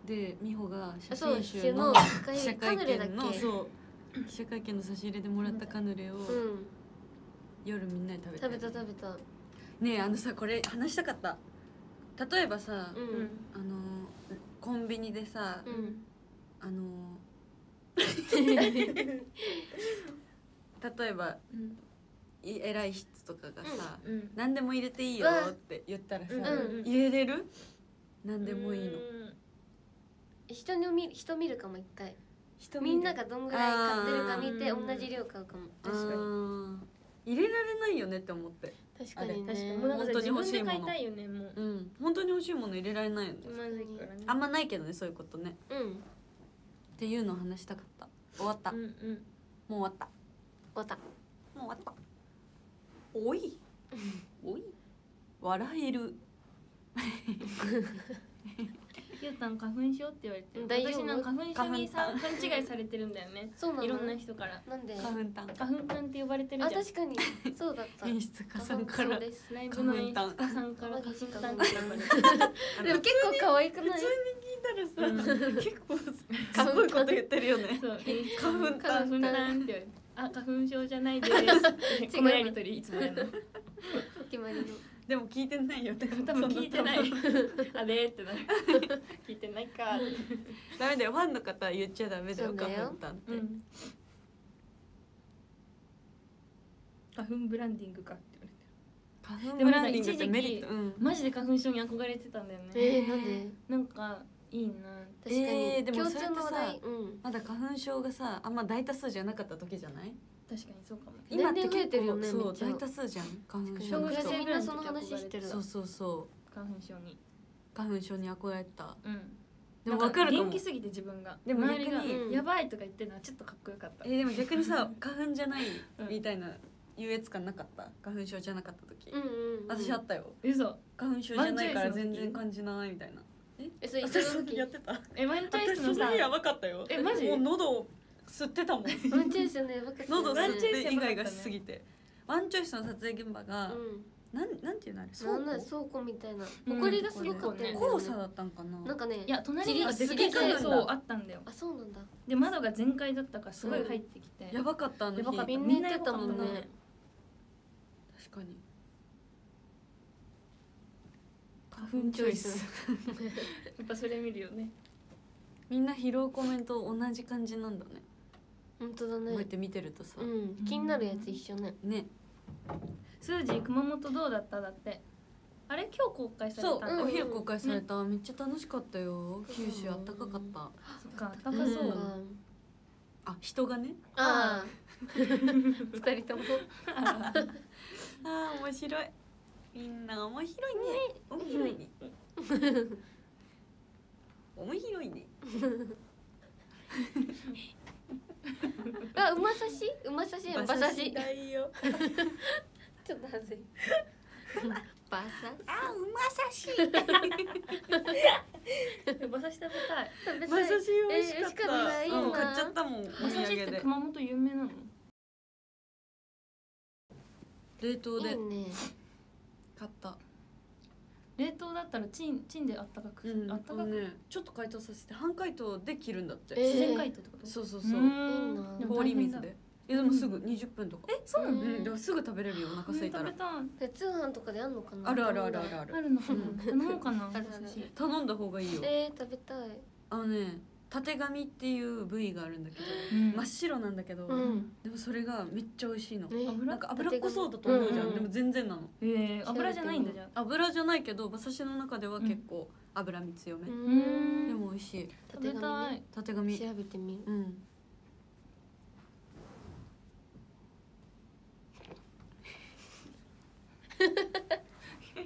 で美穂が写あそう真集のの記者会見のけ？そう。記者会見の差し入れでもらったカヌレをうん。夜みんなで食べた食べた食べたねえあのさこれ話したかった。例えばさ、ううん。んあのコンビニでさ、うん。あの *laughs* 例えばうん。い偉い人とかがさ、うん。何でも入れていいよって言ったらさ、うん入れれる？何でもいいの。うん。人に見人見るかも一回。人みんながどんぐらい買ってるか見て同じ量買うかも。確かに。に入れられないよねって思って。確かにね。確かに。本当に欲しいもの。買いたいよねもう。うん。本当に欲しいもの入れられないよね。気まずいからね。あんまないけどねそういうことね。うん。っていうのを話したかった。終わった、もううん。うん終わった。終わった。もう終わった。おい。*laughs* おい。笑える *laughs* *laughs* ゆうたん。花粉症って言われてる私なんか花粉症に勘違いされてるんだよねそうなの？いろんな人から。なんで？花粉炭。花粉なんて呼ばれてるあじゃん。確かに。そうだった。演出家さんから。ライブの演出花粉家さんから花粉花粉担って呼ばれてるでも結構可愛くない？聞いたらさ、結構すごいこと言ってるよね。そう。演出家花粉花粉担って言われてあ花粉症じゃないです *laughs* このやりとりいつもやるの。決まりのでも聞いてないよ多多分聞いてない。*laughs* あれ？ってなる。*laughs* 聞いてないか。*laughs* ダメだよファンの方は言っちゃダメだよ花粉炭って、うん。花粉ブランディングかって言われて花粉ブランディングってメリット？でうん。マジで花粉症に憧れてたんだよね。えー、なんで？なんかいいな。確かに、えーでも共通のそれってさうん。まだ花粉症がさあんま大多数じゃなかった時じゃない？確かにそうかも。年齢増えてるよ。ねそう。大多数じゃん。花粉症。小学の人みんなその話してるそうそうそ花粉症に。う花粉症に憧れてた。うん。でも分かる元気すぎて自分が。でも周りが逆に。うんやばいとか言ってるのはちょっとかっこよかった。えでも逆にさ *laughs* 花粉じゃないうん。みたいな優越感なかった？花粉症じゃなかった時、うんうんうん。私あったよ。嘘。花粉症じゃないから全然感じないみたいな。えそれやってた。えワンチョイ私スのさやばかったよ。えマジ？もう喉吸ってたもん。ワンチョイスね分かった喉ワンチョイス吸って以外がしすぎて。ワンチョイスの撮影現場が、うん。なんなんていうのあれなんだ倉庫？倉庫みたいな。うん。埃がすごかったよね。黄砂だったんかな。なんかねいや隣にはちりでっかいちりそうあったんだよ。あそうなんだ。で窓が全開だったからすごい入ってきて。やばかったあの日。やばかった。みんな言ってたもんね。確かに。花粉チョイス。*laughs* やっぱそれ見るよね。みんな拾うコメント同じ感じなんだね本当だね。こうやって見てるとさ、うん。気になるやつ一緒ね。ね。スージー熊本どうだった？だって。あれ？今日公開されそう、たんだうん。お昼公開された、めっちゃ楽しかったよ。九州あったかかった。そっかあったかそう、うん。あ人がね。ああ *laughs* 二人とも。あー。面白い。みんな面白いね。面白いね。面白いね *laughs* あ馬刺し？馬刺しや馬刺し。*laughs* ちょっと恥ずい。馬刺 *laughs* あ馬刺し。*laughs* 馬刺し食べたい。食べ馬刺し美味しかっえー美味しかった。た、いいなうん買っちゃったもんお土馬刺しって産で熊本有名なの？冷凍で。買った冷凍だったらチンチンであったかく、うんあったかく、ねちょっと解凍させて半解凍で切るんだって、えー。自然解凍ってこと？そうそうそう、氷水で。えでもすぐ20分とか、えそうなの、ううん、でもすぐ食べれるよお腹空いたら、食べたい。で通販とかであんのかな？あるあるあるあるある。あるのかな、うん。頼もうかな頼んだ方がいいよ。えー、食べたい。あのねたてがみっていう部位があるんだけど、うん。真っ白なんだけど、うん。でもそれがめっちゃ美味しいの、なんか脂っこそうだと思うじゃん、でも全然なの。えー、油じゃないんだじゃあ。油じゃないけど馬刺しの中では結構脂身強め、でも美味しい。食べたい。たてがみ。調べてみる。うん。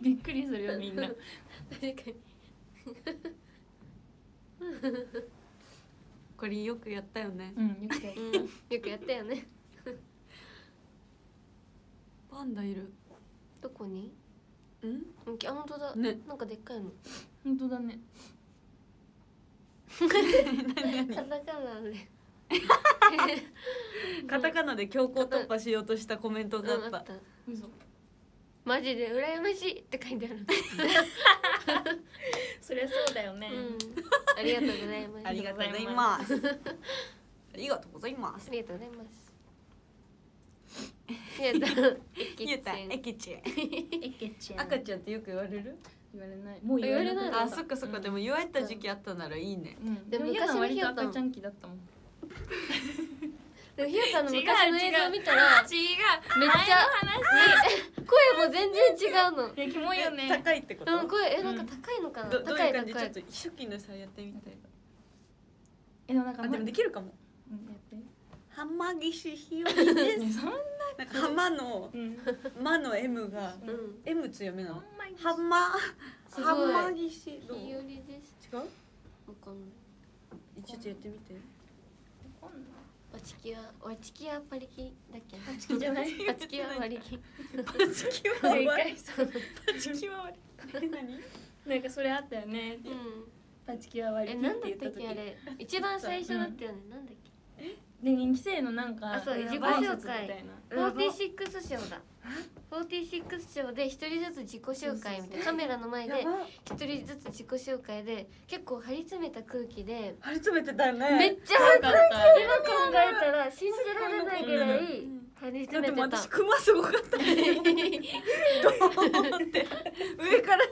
びっくりするよみんな。確かにこれよくやったよね。うんよくやるうんよくやったよね。パンダいる。どこに？うん？うんあ本当だ。ね。なんかでっかいの。本当だね。*laughs* カタカナで。*laughs* カタカナで強行突破しようとしたコメントがあった、うんあった。嘘。マジで羨ましいって書いてある。*laughs* そりゃそうだよね。うんありがとうございます。ありがとうございます。ありがとうございます。ありがとうございます。*laughs* ゆうた。ゆうた。ええきちえ赤ちゃんってよく言われる？言われない。もう言われないあそっかそっか、でも言われた時期あったならいいね。うん、でも昔の日だった赤ちゃん期だったもんでもひよたんの昔の映像見たら違う。めっちゃ声も全然違うの。えキモいよね。高いってこと、うん声えなんか高いのかな、どどう高いいう感じ？高い。ちょっと初期のさやってみてえでもなんかあでもできるかも。うんやって。浜岸ひよりで *laughs* ねすそんななんか浜のうん「ま」の M がうん。M 強めなの？浜浜岸ひよりです。違う？わかんない。ちょっとやってみてわちきはわちきはパリキだっけ？パチキじゃない。わちきはパリキ。パチキは終わり一回パチキは終わり何？なんかそれあったよね。うん。パチキは割えりなんだって言った時けあれ？一番最初だったよね、なんだっけ？で人気生のなんかあそう自己紹介。説みたいな。46章だ46章で一人ずつ自己紹介みたいなカメラの前で一人ずつ自己紹介で結構張り詰めた空気で張り詰めてたよね。めっちゃよかった今考えたら信じられないぐらい張り詰めてた。私クマすごかった。*laughs* って。上から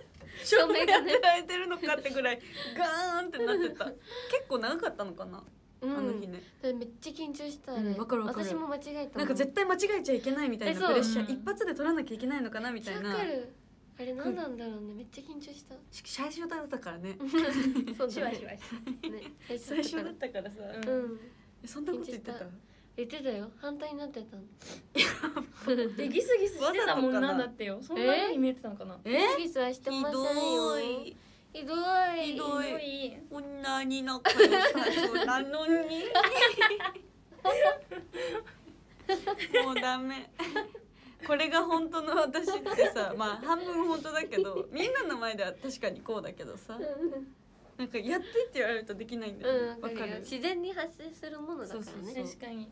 照明が当てられてるのかってぐらいガーンってなってた。結構長かったのかな、うんあの日ね。でめっちゃ緊張したあれ、うんわかるわかる。私も間違えたなんか絶対間違えちゃいけないみたいえそうなプレッシャー、うん。一発で取らなきゃいけないのかなみたいわなかる。あれ何なんだろうね。めっちゃ緊張した。し最初だったからねシュワシュワしね最初だったからさ、うんうんえそんなこと言ってた緊言ってたよ反対になってたのでギスギスしてたもんわざとかななだってよそんな風に見えてたのかなえギスはしてひませんよどいひどい。ひどい。ひどいこんなに仲良さそう。なのに？*laughs* もうダメ。これが本当の私ってさまあ半分本当だけどみんなの前では確かにこうだけどさなんかやってって言われるとできないんだよね。うんわかるよ。自然に発生するものだからね。そうそうそう。確かに。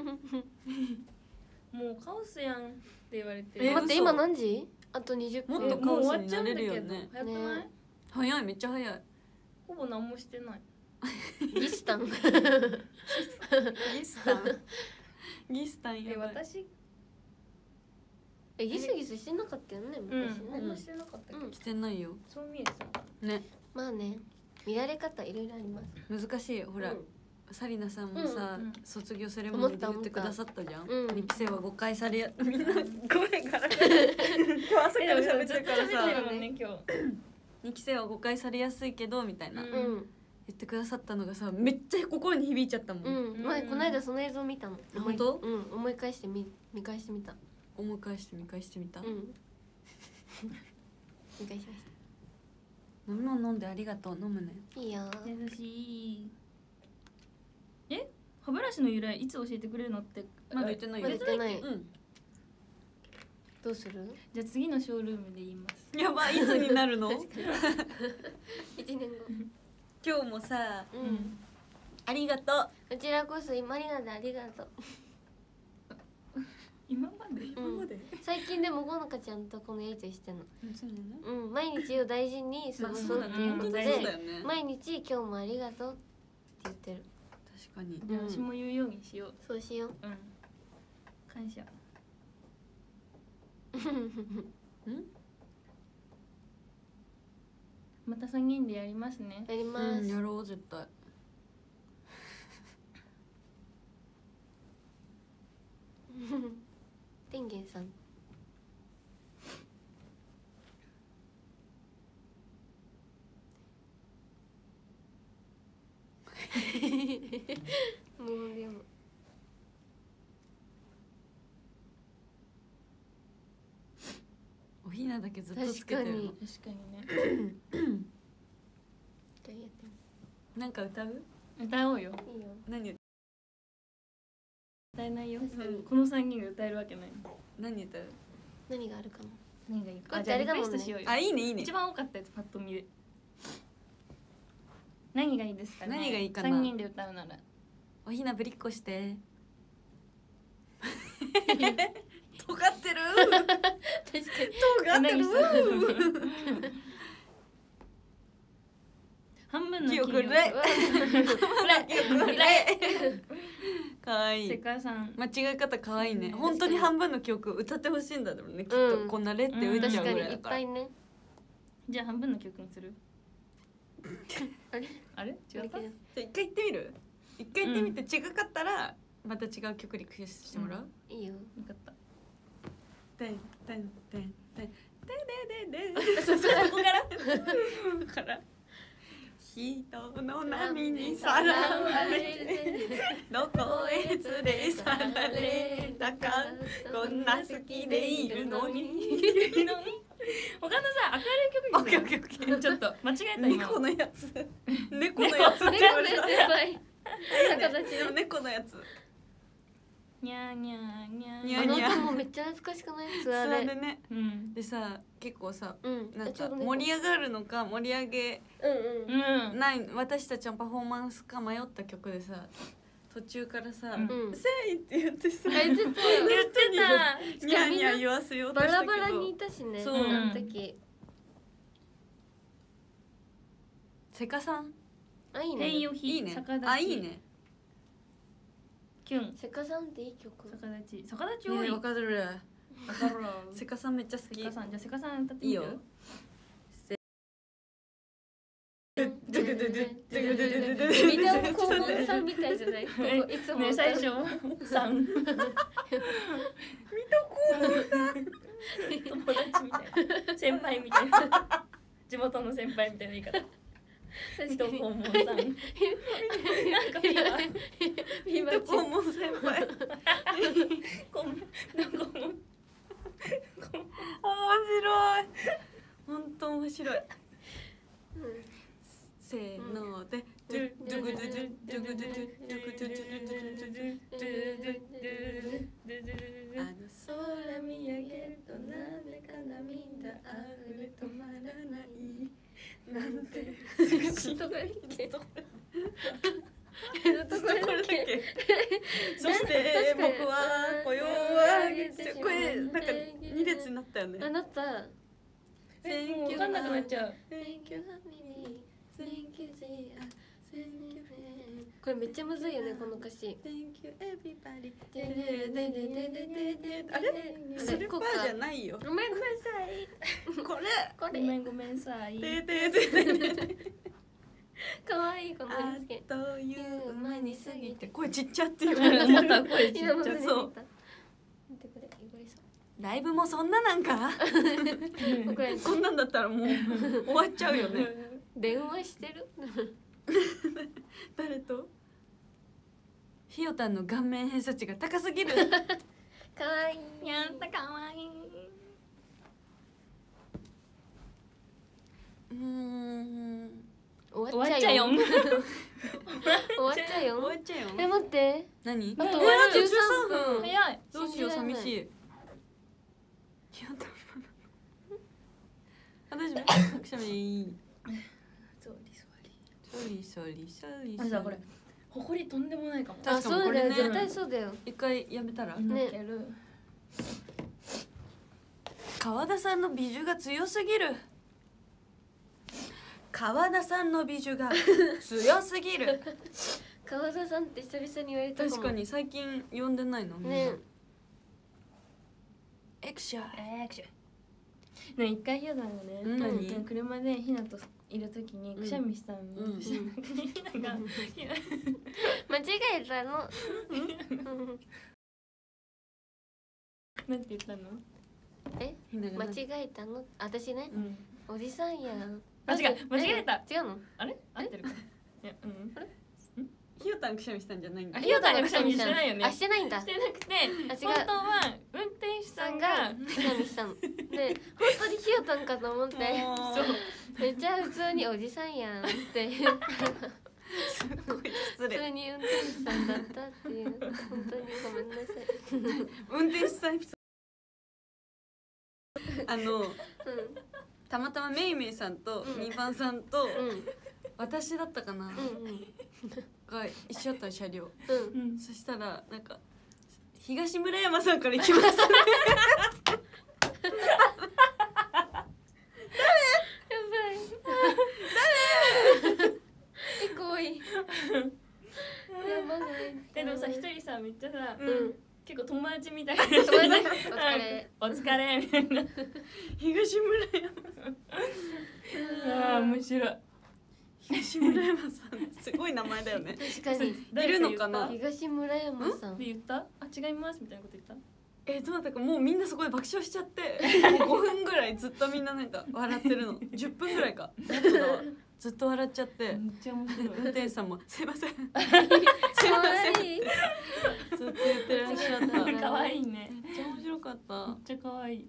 *laughs* もうカオスやんって言われて。え嘘。待って今何時？あと20分。もっとえもう終わっちゃうんだけど。ね早くない、ね早いめっちゃ早い。ほぼ何もしてない。*laughs* ギスタン。*laughs* ギスタン？*laughs* ギスタンえやばい。私？えギスギスしてなかったよねうん昔ね、何もしてなかったけど、うん。してないよ。そう見えてた。ね。まあね見られ方いろいろあります。難しいよほら、うんサリナさんもさ、うんうん。卒業セレモニーで言ってくださったじゃん、うん。二期生は誤解されや *laughs* みんな声から。今日朝から喋ってるからさね期生は誤解されやすいけどみたいな、うん。言うんってくださったのがさめっちゃ心に響いちゃったもん、うん。前この間その映像見たの。あ本当？うん思い返してみ見返してみた。思い返して見返してみた、うん。*laughs* 見返しまし飲み物飲んでありがとう。飲むね。たいいよ優しい。え歯ブラシの由来いつ教えてくれるのってまだ言ってない言ってない。うん。どうする？じゃあ次のショールームで言います。やばいいつになるの？*laughs* 一年後。今日もさううん。んありがとう。こちらこそ今りがでありがとう。*laughs* 今まで？今まで、最近でもほのかちゃんとこのやりとりしてんの。そうん毎日を大事に過ごそうっていうことまあでそうだよね。毎日今日もありがとうって言ってる。確かに。じゃあ私も言うようにしよう。そうしよう。うん。感謝。*laughs* うん？また3人でやりますね。やりまうん、すやろう絶対。天元さんもうでもおひなだけずっとつけてるの。確かに確かに。ねじゃあやってなんか歌う？歌おうよ。みいいよ。何？歌えないよ。この3人が歌えるわけない。何歌う？何があるかな？何がいいこれかあじゃあリクエストしようよ。あいいねいいね。一番多かったやつパッと見で何がいいですかね？何がいいかな？3人で歌うなら。おひなぶりっこして。*laughs* 尖ってる？確かに。尖ってる？半分の記憶金をない。世い。*laughs* 界さん。間違い方かわいいね。うん。本当に半分の記憶歌ってほしいんだろうね。きっうん。とこんなレって打っちゃうぐらいだから。ぱいね。じゃあ半分の曲にする？あれ？あれ？違った？じゃあ一回行ってみる？一回行ってみて違かったらまた違う曲リクエストしてもらう？いいよ。よかった。てんてんてんてん。てんてんてんてん。*laughs* そそこから？ここから？人の波にさらわれて *laughs* どこへ連れ去られたかこんな好きでいるのに？他のさ明るい曲にオッケーオッケーオッケー。ちょっと間違えた今。猫のやつ。*laughs* 猫のやつ。って言われ猫のやつ。にゃーにゃーにゃー。にゃあの歌もめっちゃ懐かしくない？ツツアアーでーでね。うん。でさ結構さうん。なんか盛り上がるのか盛り上げうんうん。うん。ない私たちのパフォーマンスか迷った曲でさ途中からさ「うん、せい!」って言ってさ、うん、言ってた *laughs* 言ってた。ニャニャ言わせようとしたけど。バラバラにいたしねそう。あの時、せかさん？あいいね。いいね。あいいね。キュン。せかさんっていい曲？逆立ち。逆立ち多い。わかわかるせかさんめっちゃ好き。さんじゃせかさん歌ってみる？いいよ。せドゥビデオ黄門さんみたいじゃない？ここいつもね最初さん。友達みたいな。先輩みたいな。地元の先輩みたいな言い方。確かに。人訪問さん。なんか今ビバチどこも先輩ごめんなんかもう面白い。本当面白い。せーの。で空見上げるとなぜか涙あふれ止まらない。なんて。どこだっけ？どこずっとこれだけそして僕は雇用を上げてこれなんか二列になったよね。あなた。えもう分かんなくなっちゃう。Thank you family Thank you G これめっちゃむずいよねこの歌詞。Thank you everybody. ででででででであれ？それ？パーじゃないよごめんなさい。これ？これ。ごめんごめんさい。ででででかわいいこのあ振り付け。っという間に過ぎて。て声ちっちゃっていうまた声ちっちゃそう。ライブもそんななんか？*laughs* こんなんだったらもう終わっちゃうよね。*laughs* 電話してる？*laughs* 誰と？ひよたんの顔面偏差値が高すぎる。*laughs* かわいい。やったかわいいうーん終終わっちゃうよ。終わっちゃうよ。終わっちゃうよ。*laughs* え待って。何？あとえー13分。早い。どうしよう寂しい。ひよたんあ大丈夫くしゃみいいソリソリソリあじゃあこれ埃とんでもないかも。あ確かにそうだよこれね。絶対そうだよ。一回やめたら？ね。いける。川田さんの美女が強すぎる。川田さんの美女が *laughs* 強すぎる。川田さんって久々に言われたかも。確かに最近呼んでないの？ね。エクシャエクションね一回ひよたん。がねうん何車でひなといる時にくしゃみしたのうん。に *laughs* ひながひな間違えたの？なんて言ったの？え？間違えたの？私ね？うん。おじさんやん。あ違う間違えた？違うの？あれ？合ってるかいやうん。ひよたんくしゃみしたんじゃないんだ。あひよたんがくしゃみしてないよね。あしてないんだ。してなくて本当は運転手さんがくしゃみしたの。で本当にひよたんかと思って。*laughs* そうめっちゃ普通におじさんやんって言ったらすごい失普礼通に運転手さんだったっていう。本当にごめんなさい。運転手さんエピソードあのうたまたまめいめいさんとうん。みーばんさんとんうん。私だったかな。うんうん。が一緒だったの車両。うんうん。そしたらなんか東村山さんから行きますねやばい誰え怖いやばないでもさ一人さめっちゃさうん。結構友達みたいな。ごめんなさいお疲れ。お疲れみたいな。*laughs* 東村山あー面白い。東村山さん。すごい名前だよね。確かに。いるのかな？東村山さん。で言った？あ違います？みたいなこと言った？えどうだったかもうみんなそこで爆笑しちゃって。*laughs* もう5分ぐらいずっとみんななんか笑ってるの。10分ぐらいか *laughs* ずっと笑っちゃって。めっちゃ面白い。運転手さんも「すいません」かわい。いずっと言ってらっしゃった。め *laughs* っ可愛いね。ちゃ面白かった。めっちゃ可愛い。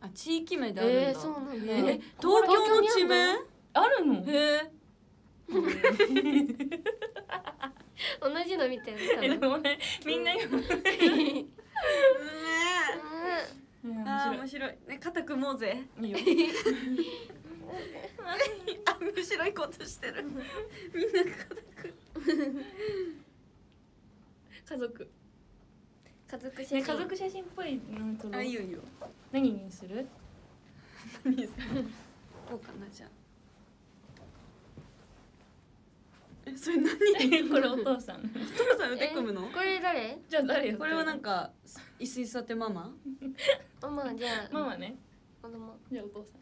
あ地域名であるんだ、えー、そうなんだ、えね東京の地名？あるの？へえ同じの見たよえで多分。もねみんな今。*laughs* ね面白面白い。ね肩組もうぜ。いいいよ *laughs* *laughs* あ面白いことしてる。*laughs* みんな肩組家族。家族写真、ね家族写真っぽいの撮ろ。うあいいよいいよ。何にする？何ですかこうかなじゃあえそれ何？*laughs* これお父さん。お父さん腕組むの？これ誰？じゃあ誰よ？これはなんか椅子に座ってママ？ママじゃあ。ママね。子供。じゃあお父さん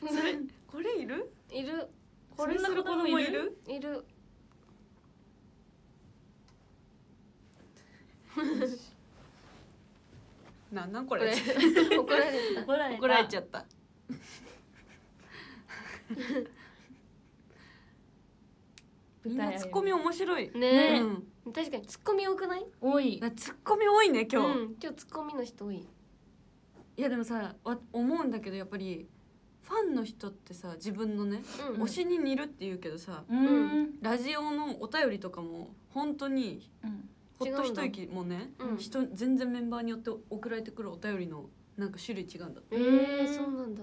それこれいる？いる。これする？子供いる。いる。なんなんこれ？これ。*laughs* 怒られた。怒られた。怒られちゃった。みんなツッコミ面白い、ねうん、確かにツッコミ多くない？多い。なツッコミ多いね今日、うん、今日ツッコミの人多いいやでもさわ思うんだけどやっぱりファンの人ってさ自分のね、うん推しに似るって言うけどさうん。うんラジオのお便りとかも本当にうん。ほっと一息もね、うん。人全然メンバーによって送られてくるお便りのなんか種類違うんだって。えー、そうなんだ。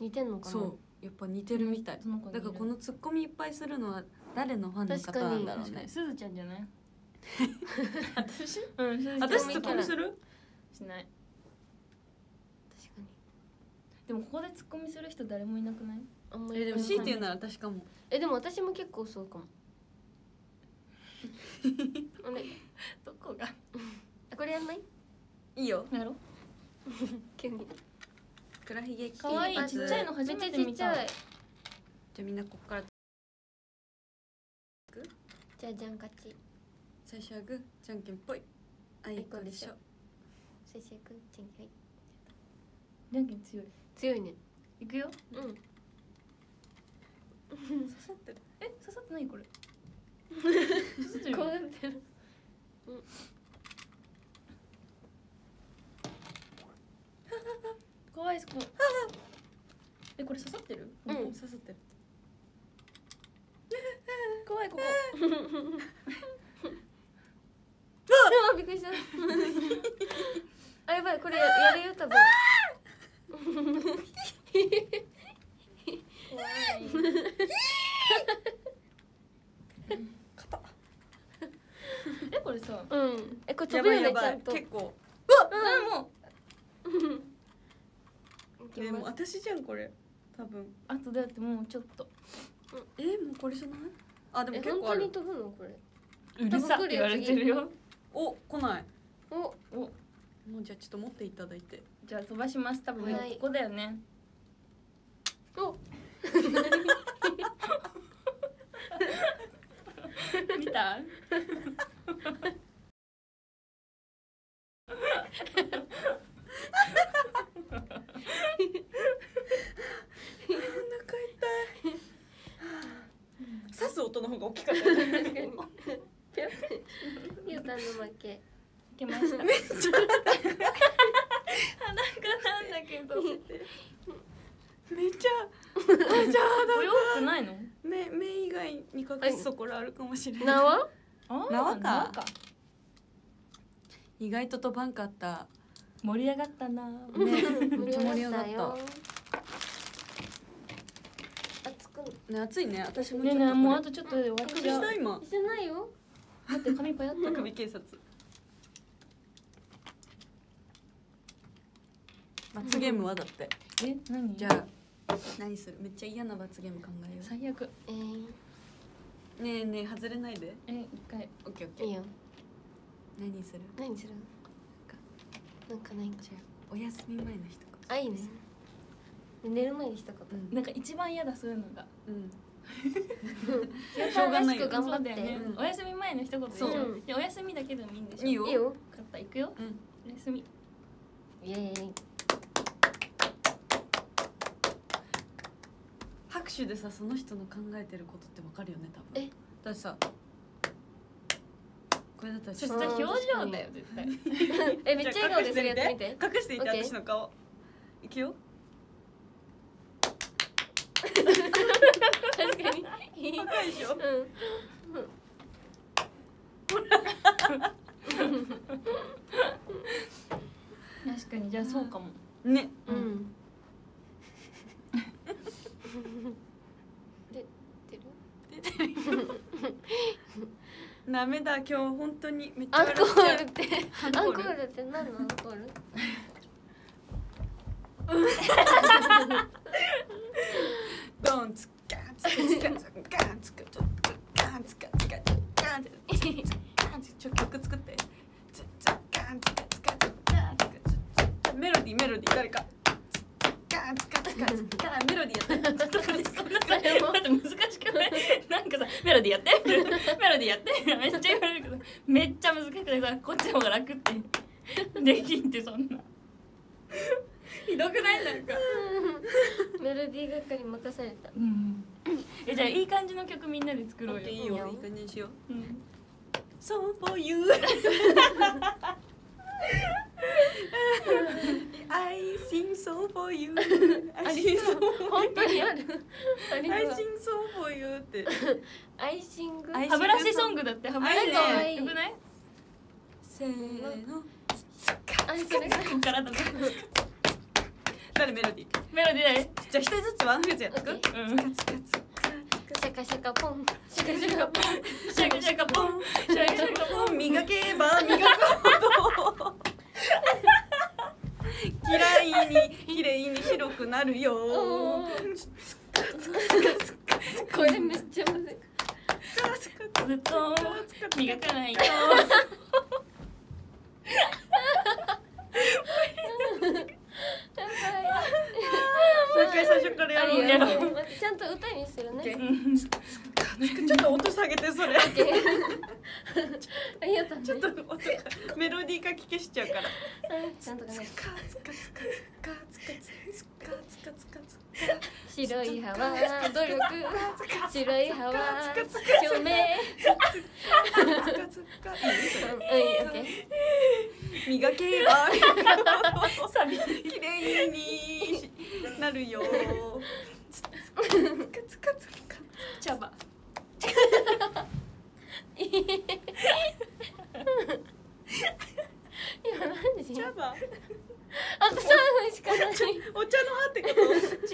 似てんのかな？そう。やっぱ似てるみたい。だからこのツッコミいっぱいするのは誰のファンの方なんだろうね。すずちゃんじゃない？*laughs* 私？うん私ツッコミする？しないでもここでツッコミする人誰もいなくない？あんまりえでも強いて言うなら私かも。えでも私も結構そうかも。*laughs* あれ？どこが？あこれやんない？いいよ。やろ *laughs* 急に。黒ひげかわいい。ちっちゃいの初めて見た。めっちゃちっちゃい。じゃあみんなこっから。じゃあじゃん勝ち。最初はグーじゃんけんぽい。あいこでしょ。先生くんじゃんはい。じゃんけん強い強いね。いくよ。うん。*laughs* 刺さってる。え刺さってない？これ。*laughs* 刺さってるこうよやってる。*laughs* 怖いですこう。えこれ刺さってる？うん刺さってる。怖いここあびっくりしたあやばいこれややるよ多分怖いえこれさうんえこれ飛やぶよばいやばいねちゃんと結構あもういきでもます私じゃんこれ。多分。あとだってもうちょっと。えもうこれじゃない？あでもえ結構ある。本当に飛ぶのこれ。うるさって言われてるよ。お来ない。お。お。もうじゃあちょっと持っていただいて。じゃあ飛ばします。多分はいここだよね。お *laughs* 見たお腹痛い刺す音の方が大きかったよね確かにゆうたんの負けいけましためっちゃ裸なんだけどめっちゃめっちゃお洋服ないの目目以外に隠すところあるかもしれない。縄？縄か。縄意外と飛ばんかった。盛り上がったな。ね。めっちゃ盛り上がった。よ。熱くね暑いね。私もねえちょっとねえもうあとちょっとで終わっ首ちゃうした今。してないよ。だって髪パヤったの首警察。罰ゲームはだって。え何？じゃあ何する？めっちゃ嫌な罰ゲーム考えよ最悪。えー、うねえねえ外れないで。え一回。オッケーオッケー。いいよ。何する？何する？なんか。ないんか。じゃあお休み前の一あいいね。寝る前にしたかった言なんか一番嫌だそういうのが。うん。*laughs* しょうがないよ。頑張ってね。うん。お休み前の一言そう。じゃあお休みだけでもいいんでしょ。いいよ。いいよ。分かった行くよ。うん。お休み。イエーイ拍手でさその人の考えてることってわかるよね多分。え？だってさこれだったらそしたちょっとら表情だよ絶対。*laughs* えめっちゃ笑顔でするやつ見て。隠していて私の顔。いくよ。確かに。高いでしょ？うん。*laughs* *laughs* 確かにじゃあそうかも。ね。うんで出る？ダメだ今日本当にめっちゃアンコ笑っちゃうールって。アンコール。って何のアンコールドンツカンツカツカツカンツカツカンツカツカツカンツカツカンツちょ曲作ってツツカンツカツカツカンツカツメロディーメロディー誰かツツカンツカツカツカンメロディーやってちょっと待って待って難しくないなん。かさメロディーやってメロディーやってめっちゃ言われるけどめっちゃ難しくてさこっちの方が楽ってできん。ってそん。なひどくないなん。かメロディー係任されたうん。えじゃあいい感じの曲みん。なで作ろうよいいよいい感じにしよううん。So for you *laughs* I sing so for you. あ *laughs* I り sing so 本当にある。I sing so for you って。アイシングアイ歯ブラシソングだって歯ブラシ。あいいねソングよくない？せーの。あそれが。ここからとか誰メロディー？メロディーだよ。じゃあ一人ずつワンフレーズやっとく？オッケうんシャカシャカポン。シャカシャカポン。シャカシャカポン。シャカシャカポン。磨けば磨くほど嫌いに綺麗に白くなるよ。これめっちゃむずい。ずっと磨かないとやもう一回最初からやろうちゃんと歌にするね。うん *laughs* ちょっと音下げてそれ。*laughs* ちょっと音がメロディーかき消しちゃうから。ちゃんとつかつかつかつかつかつかつかつか白い歯は努力。白い歯は証明磨けば *laughs* 綺麗になるよ。つかつかつか茶葉今何時？茶葉あと3分しかないお茶の葉ってこと？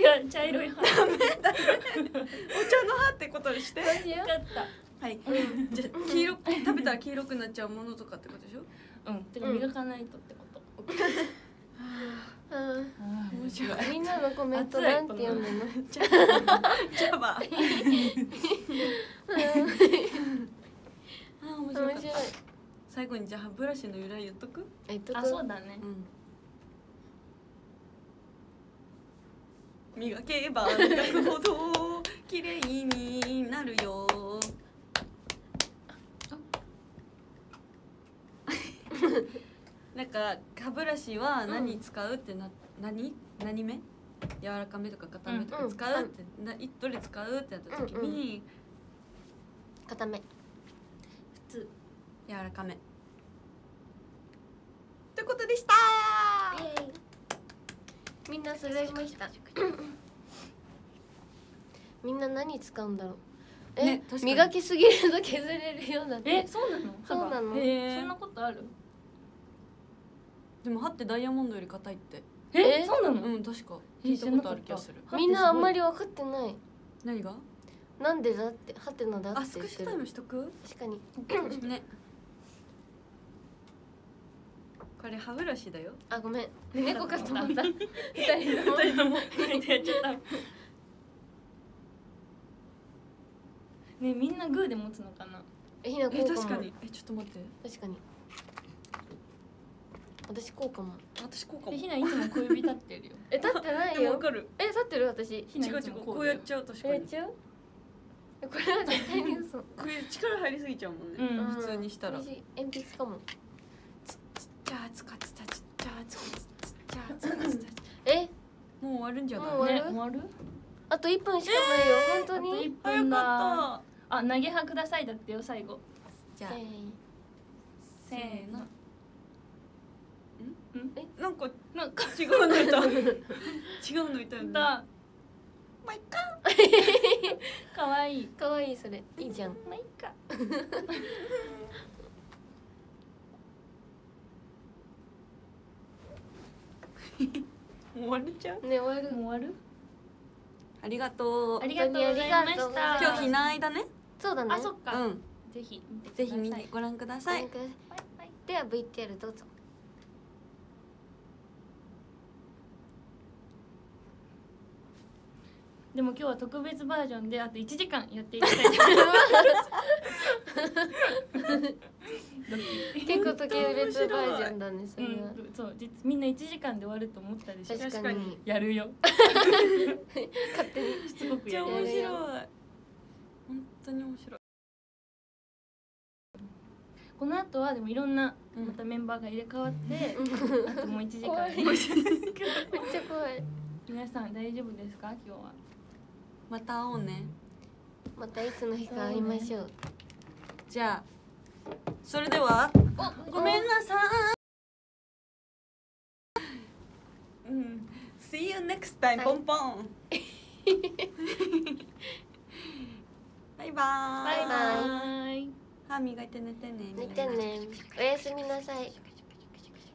違う茶色い歯よお茶の葉ってことにして。よかった。はい。じゃあ黄色食べたら黄色くなっちゃうものとかってことでしょ？うん。てか磨かないとってこと。う、*laughs* うん面白いみんなのコメントなんて読んでんの茶茶葉あー面白かった。面白い最後にじゃあ歯ブラシの由来言っとく？えっとあそうだね。うん。磨けば磨くほど綺麗になるよ *laughs* なんか歯ブラシは何使うってな、何？何目？柔らかめとか硬めとかうん使うって、などれ使うってなった時に、固め。普通。柔らかめということでした。みんな揃いました。*laughs* みんな何使うんだろう。え、ね磨きすぎると削れるようになえそうなの？そうなの。へそんなことある？でも歯ってダイヤモンドより硬いって。え？え？そうなの？うん確か。え聞いたことある気がする。みんなあんまり分かってない。何が？なんでだってハテナだあって言ってるスクショタイムしとく？確かに。ね。これ歯ブラシだよ。あごめん。猫かと思った。二人とも二人ともやっちゃったねみんなグーで持つのかな？えひなこえうかも。確かに。えちょっと待って。確かに私こうかも。私こうかも。えひないつも小指立ってるよ。*laughs* え立ってないよ。わかる。え立ってる私。ひな違ううこうこうやっちゃう確かにえやっちゃう？えこれは絶対に嘘。*laughs* これ力入りすぎちゃうもんね、うん。普通にしたら。私鉛筆かも。じゃあつかつたちじゃあつかつじゃあつかつたちえもう終わるんじゃないもう終わるね終わるあと1分しかないよ、本当あとに1早分だかあ投げ派くださいだってよ最後じゃあせーのなんかなんか。違うのいた。*laughs* 違うのいたよねだまあいっか。*laughs* かわいい。かわいいそれ。いいじゃん。まあいいか。も *laughs* う終われちゃう？ね終わる。もう終わる？ありがとう。ありがとうございまし本当にありがとうございまた。す今日ひなあいだね。そうだね。あそっか、うん。ぜひぜひ見てご覧ください。なんかはいはい。では VTR どうぞでも今日は特別バージョンであと1時間やっていきたい。と思います結構時別バージョンだねそれは、うん、そう実みんな1時間で終わると思ったでしょ。確かに。やるよ。*laughs* 勝手に。すごくめっちゃやる面白い。やる本当に面白い。この後はでもいろんなうん。またメンバーが入れ替わって、あともう1時間。怖い。めっちゃ怖い。皆さん大丈夫ですか？今日はまた会おうね。またいつの日か会いましょう、ね、じゃあそれではごめんなさい。うん。See you next time、はい、ポンポン。バイバイ。バイバイ。歯磨いて寝てね寝てね。おやすみなさい。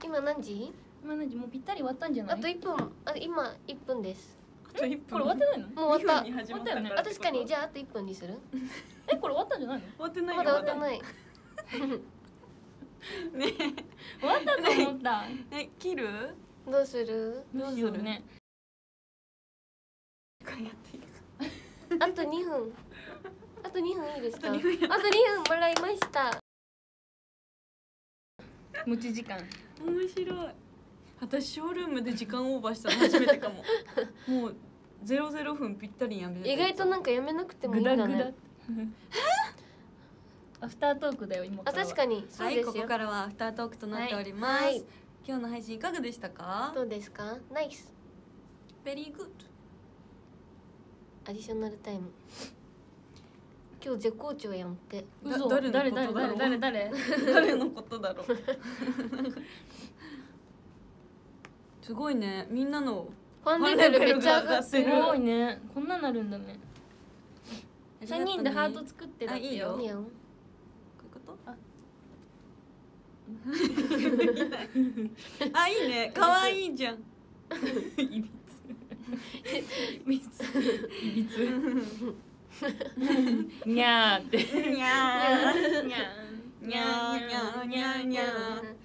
今何時？今何時？もうぴったり終わったんじゃない？あと1分。あ今1分です。これ終わってないの？もう終わった。終わったよね確かに。じゃああと一分にする？えこれ終わったんじゃないの？終わってないまだ終わってない。*laughs* ね終わったと思った。*laughs* え切る？どうする？どうするね。あと二分。あと二分いいですか？あと二分もらいました。持ち時間。面白い。私ショールームで時間オーバーしたの初めてかも。*laughs* もうゼロゼロ分ぴったりやめ意外となんかやめなくてもいいんだね。グダグダ。*laughs* アフタートークだよ今あ確かにはいここからはアフタートークとなっております、はい、今日の配信いかがでしたか？どうですか？ナイス。 Very good アディショナルタイム。今日絶好調やんって。誰誰誰誰誰？誰のことだろう？すごいね。みんなのファンレベルめっちゃ上がってる。すごいね。こんななるんだね。三人でハート作ってよ。いいよ。*laughs* あ。いいね。可愛いじゃん。いびつ。いびつ。にゃーって。にゃー。にゃー。にゃーにゃーにゃーにゃー。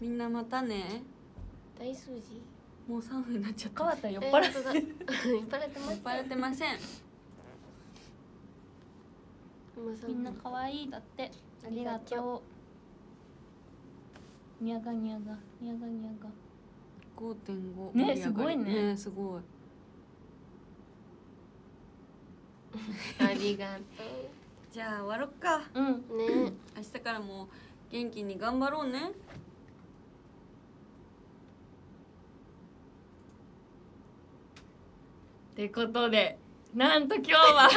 みんなまたね。大数字もう三分になっちゃった。酔っ払って酔っ払ってます？酔っ払ってません。みんな可愛いだって。ありがとう。にゃがにゃがにゃがにゃが五5.5ねすごいね。ねすごい。*laughs* ありがとう。じゃあ終わろっか。うん。ね。明日からも元気に頑張ろうね。ってことでなんと今日は *laughs*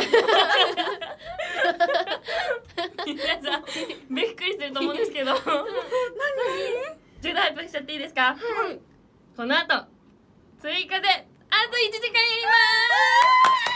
皆さんびっくりしてると思うんですけど18プしちゃっていいですか、はい、この後追加であと1時間やります。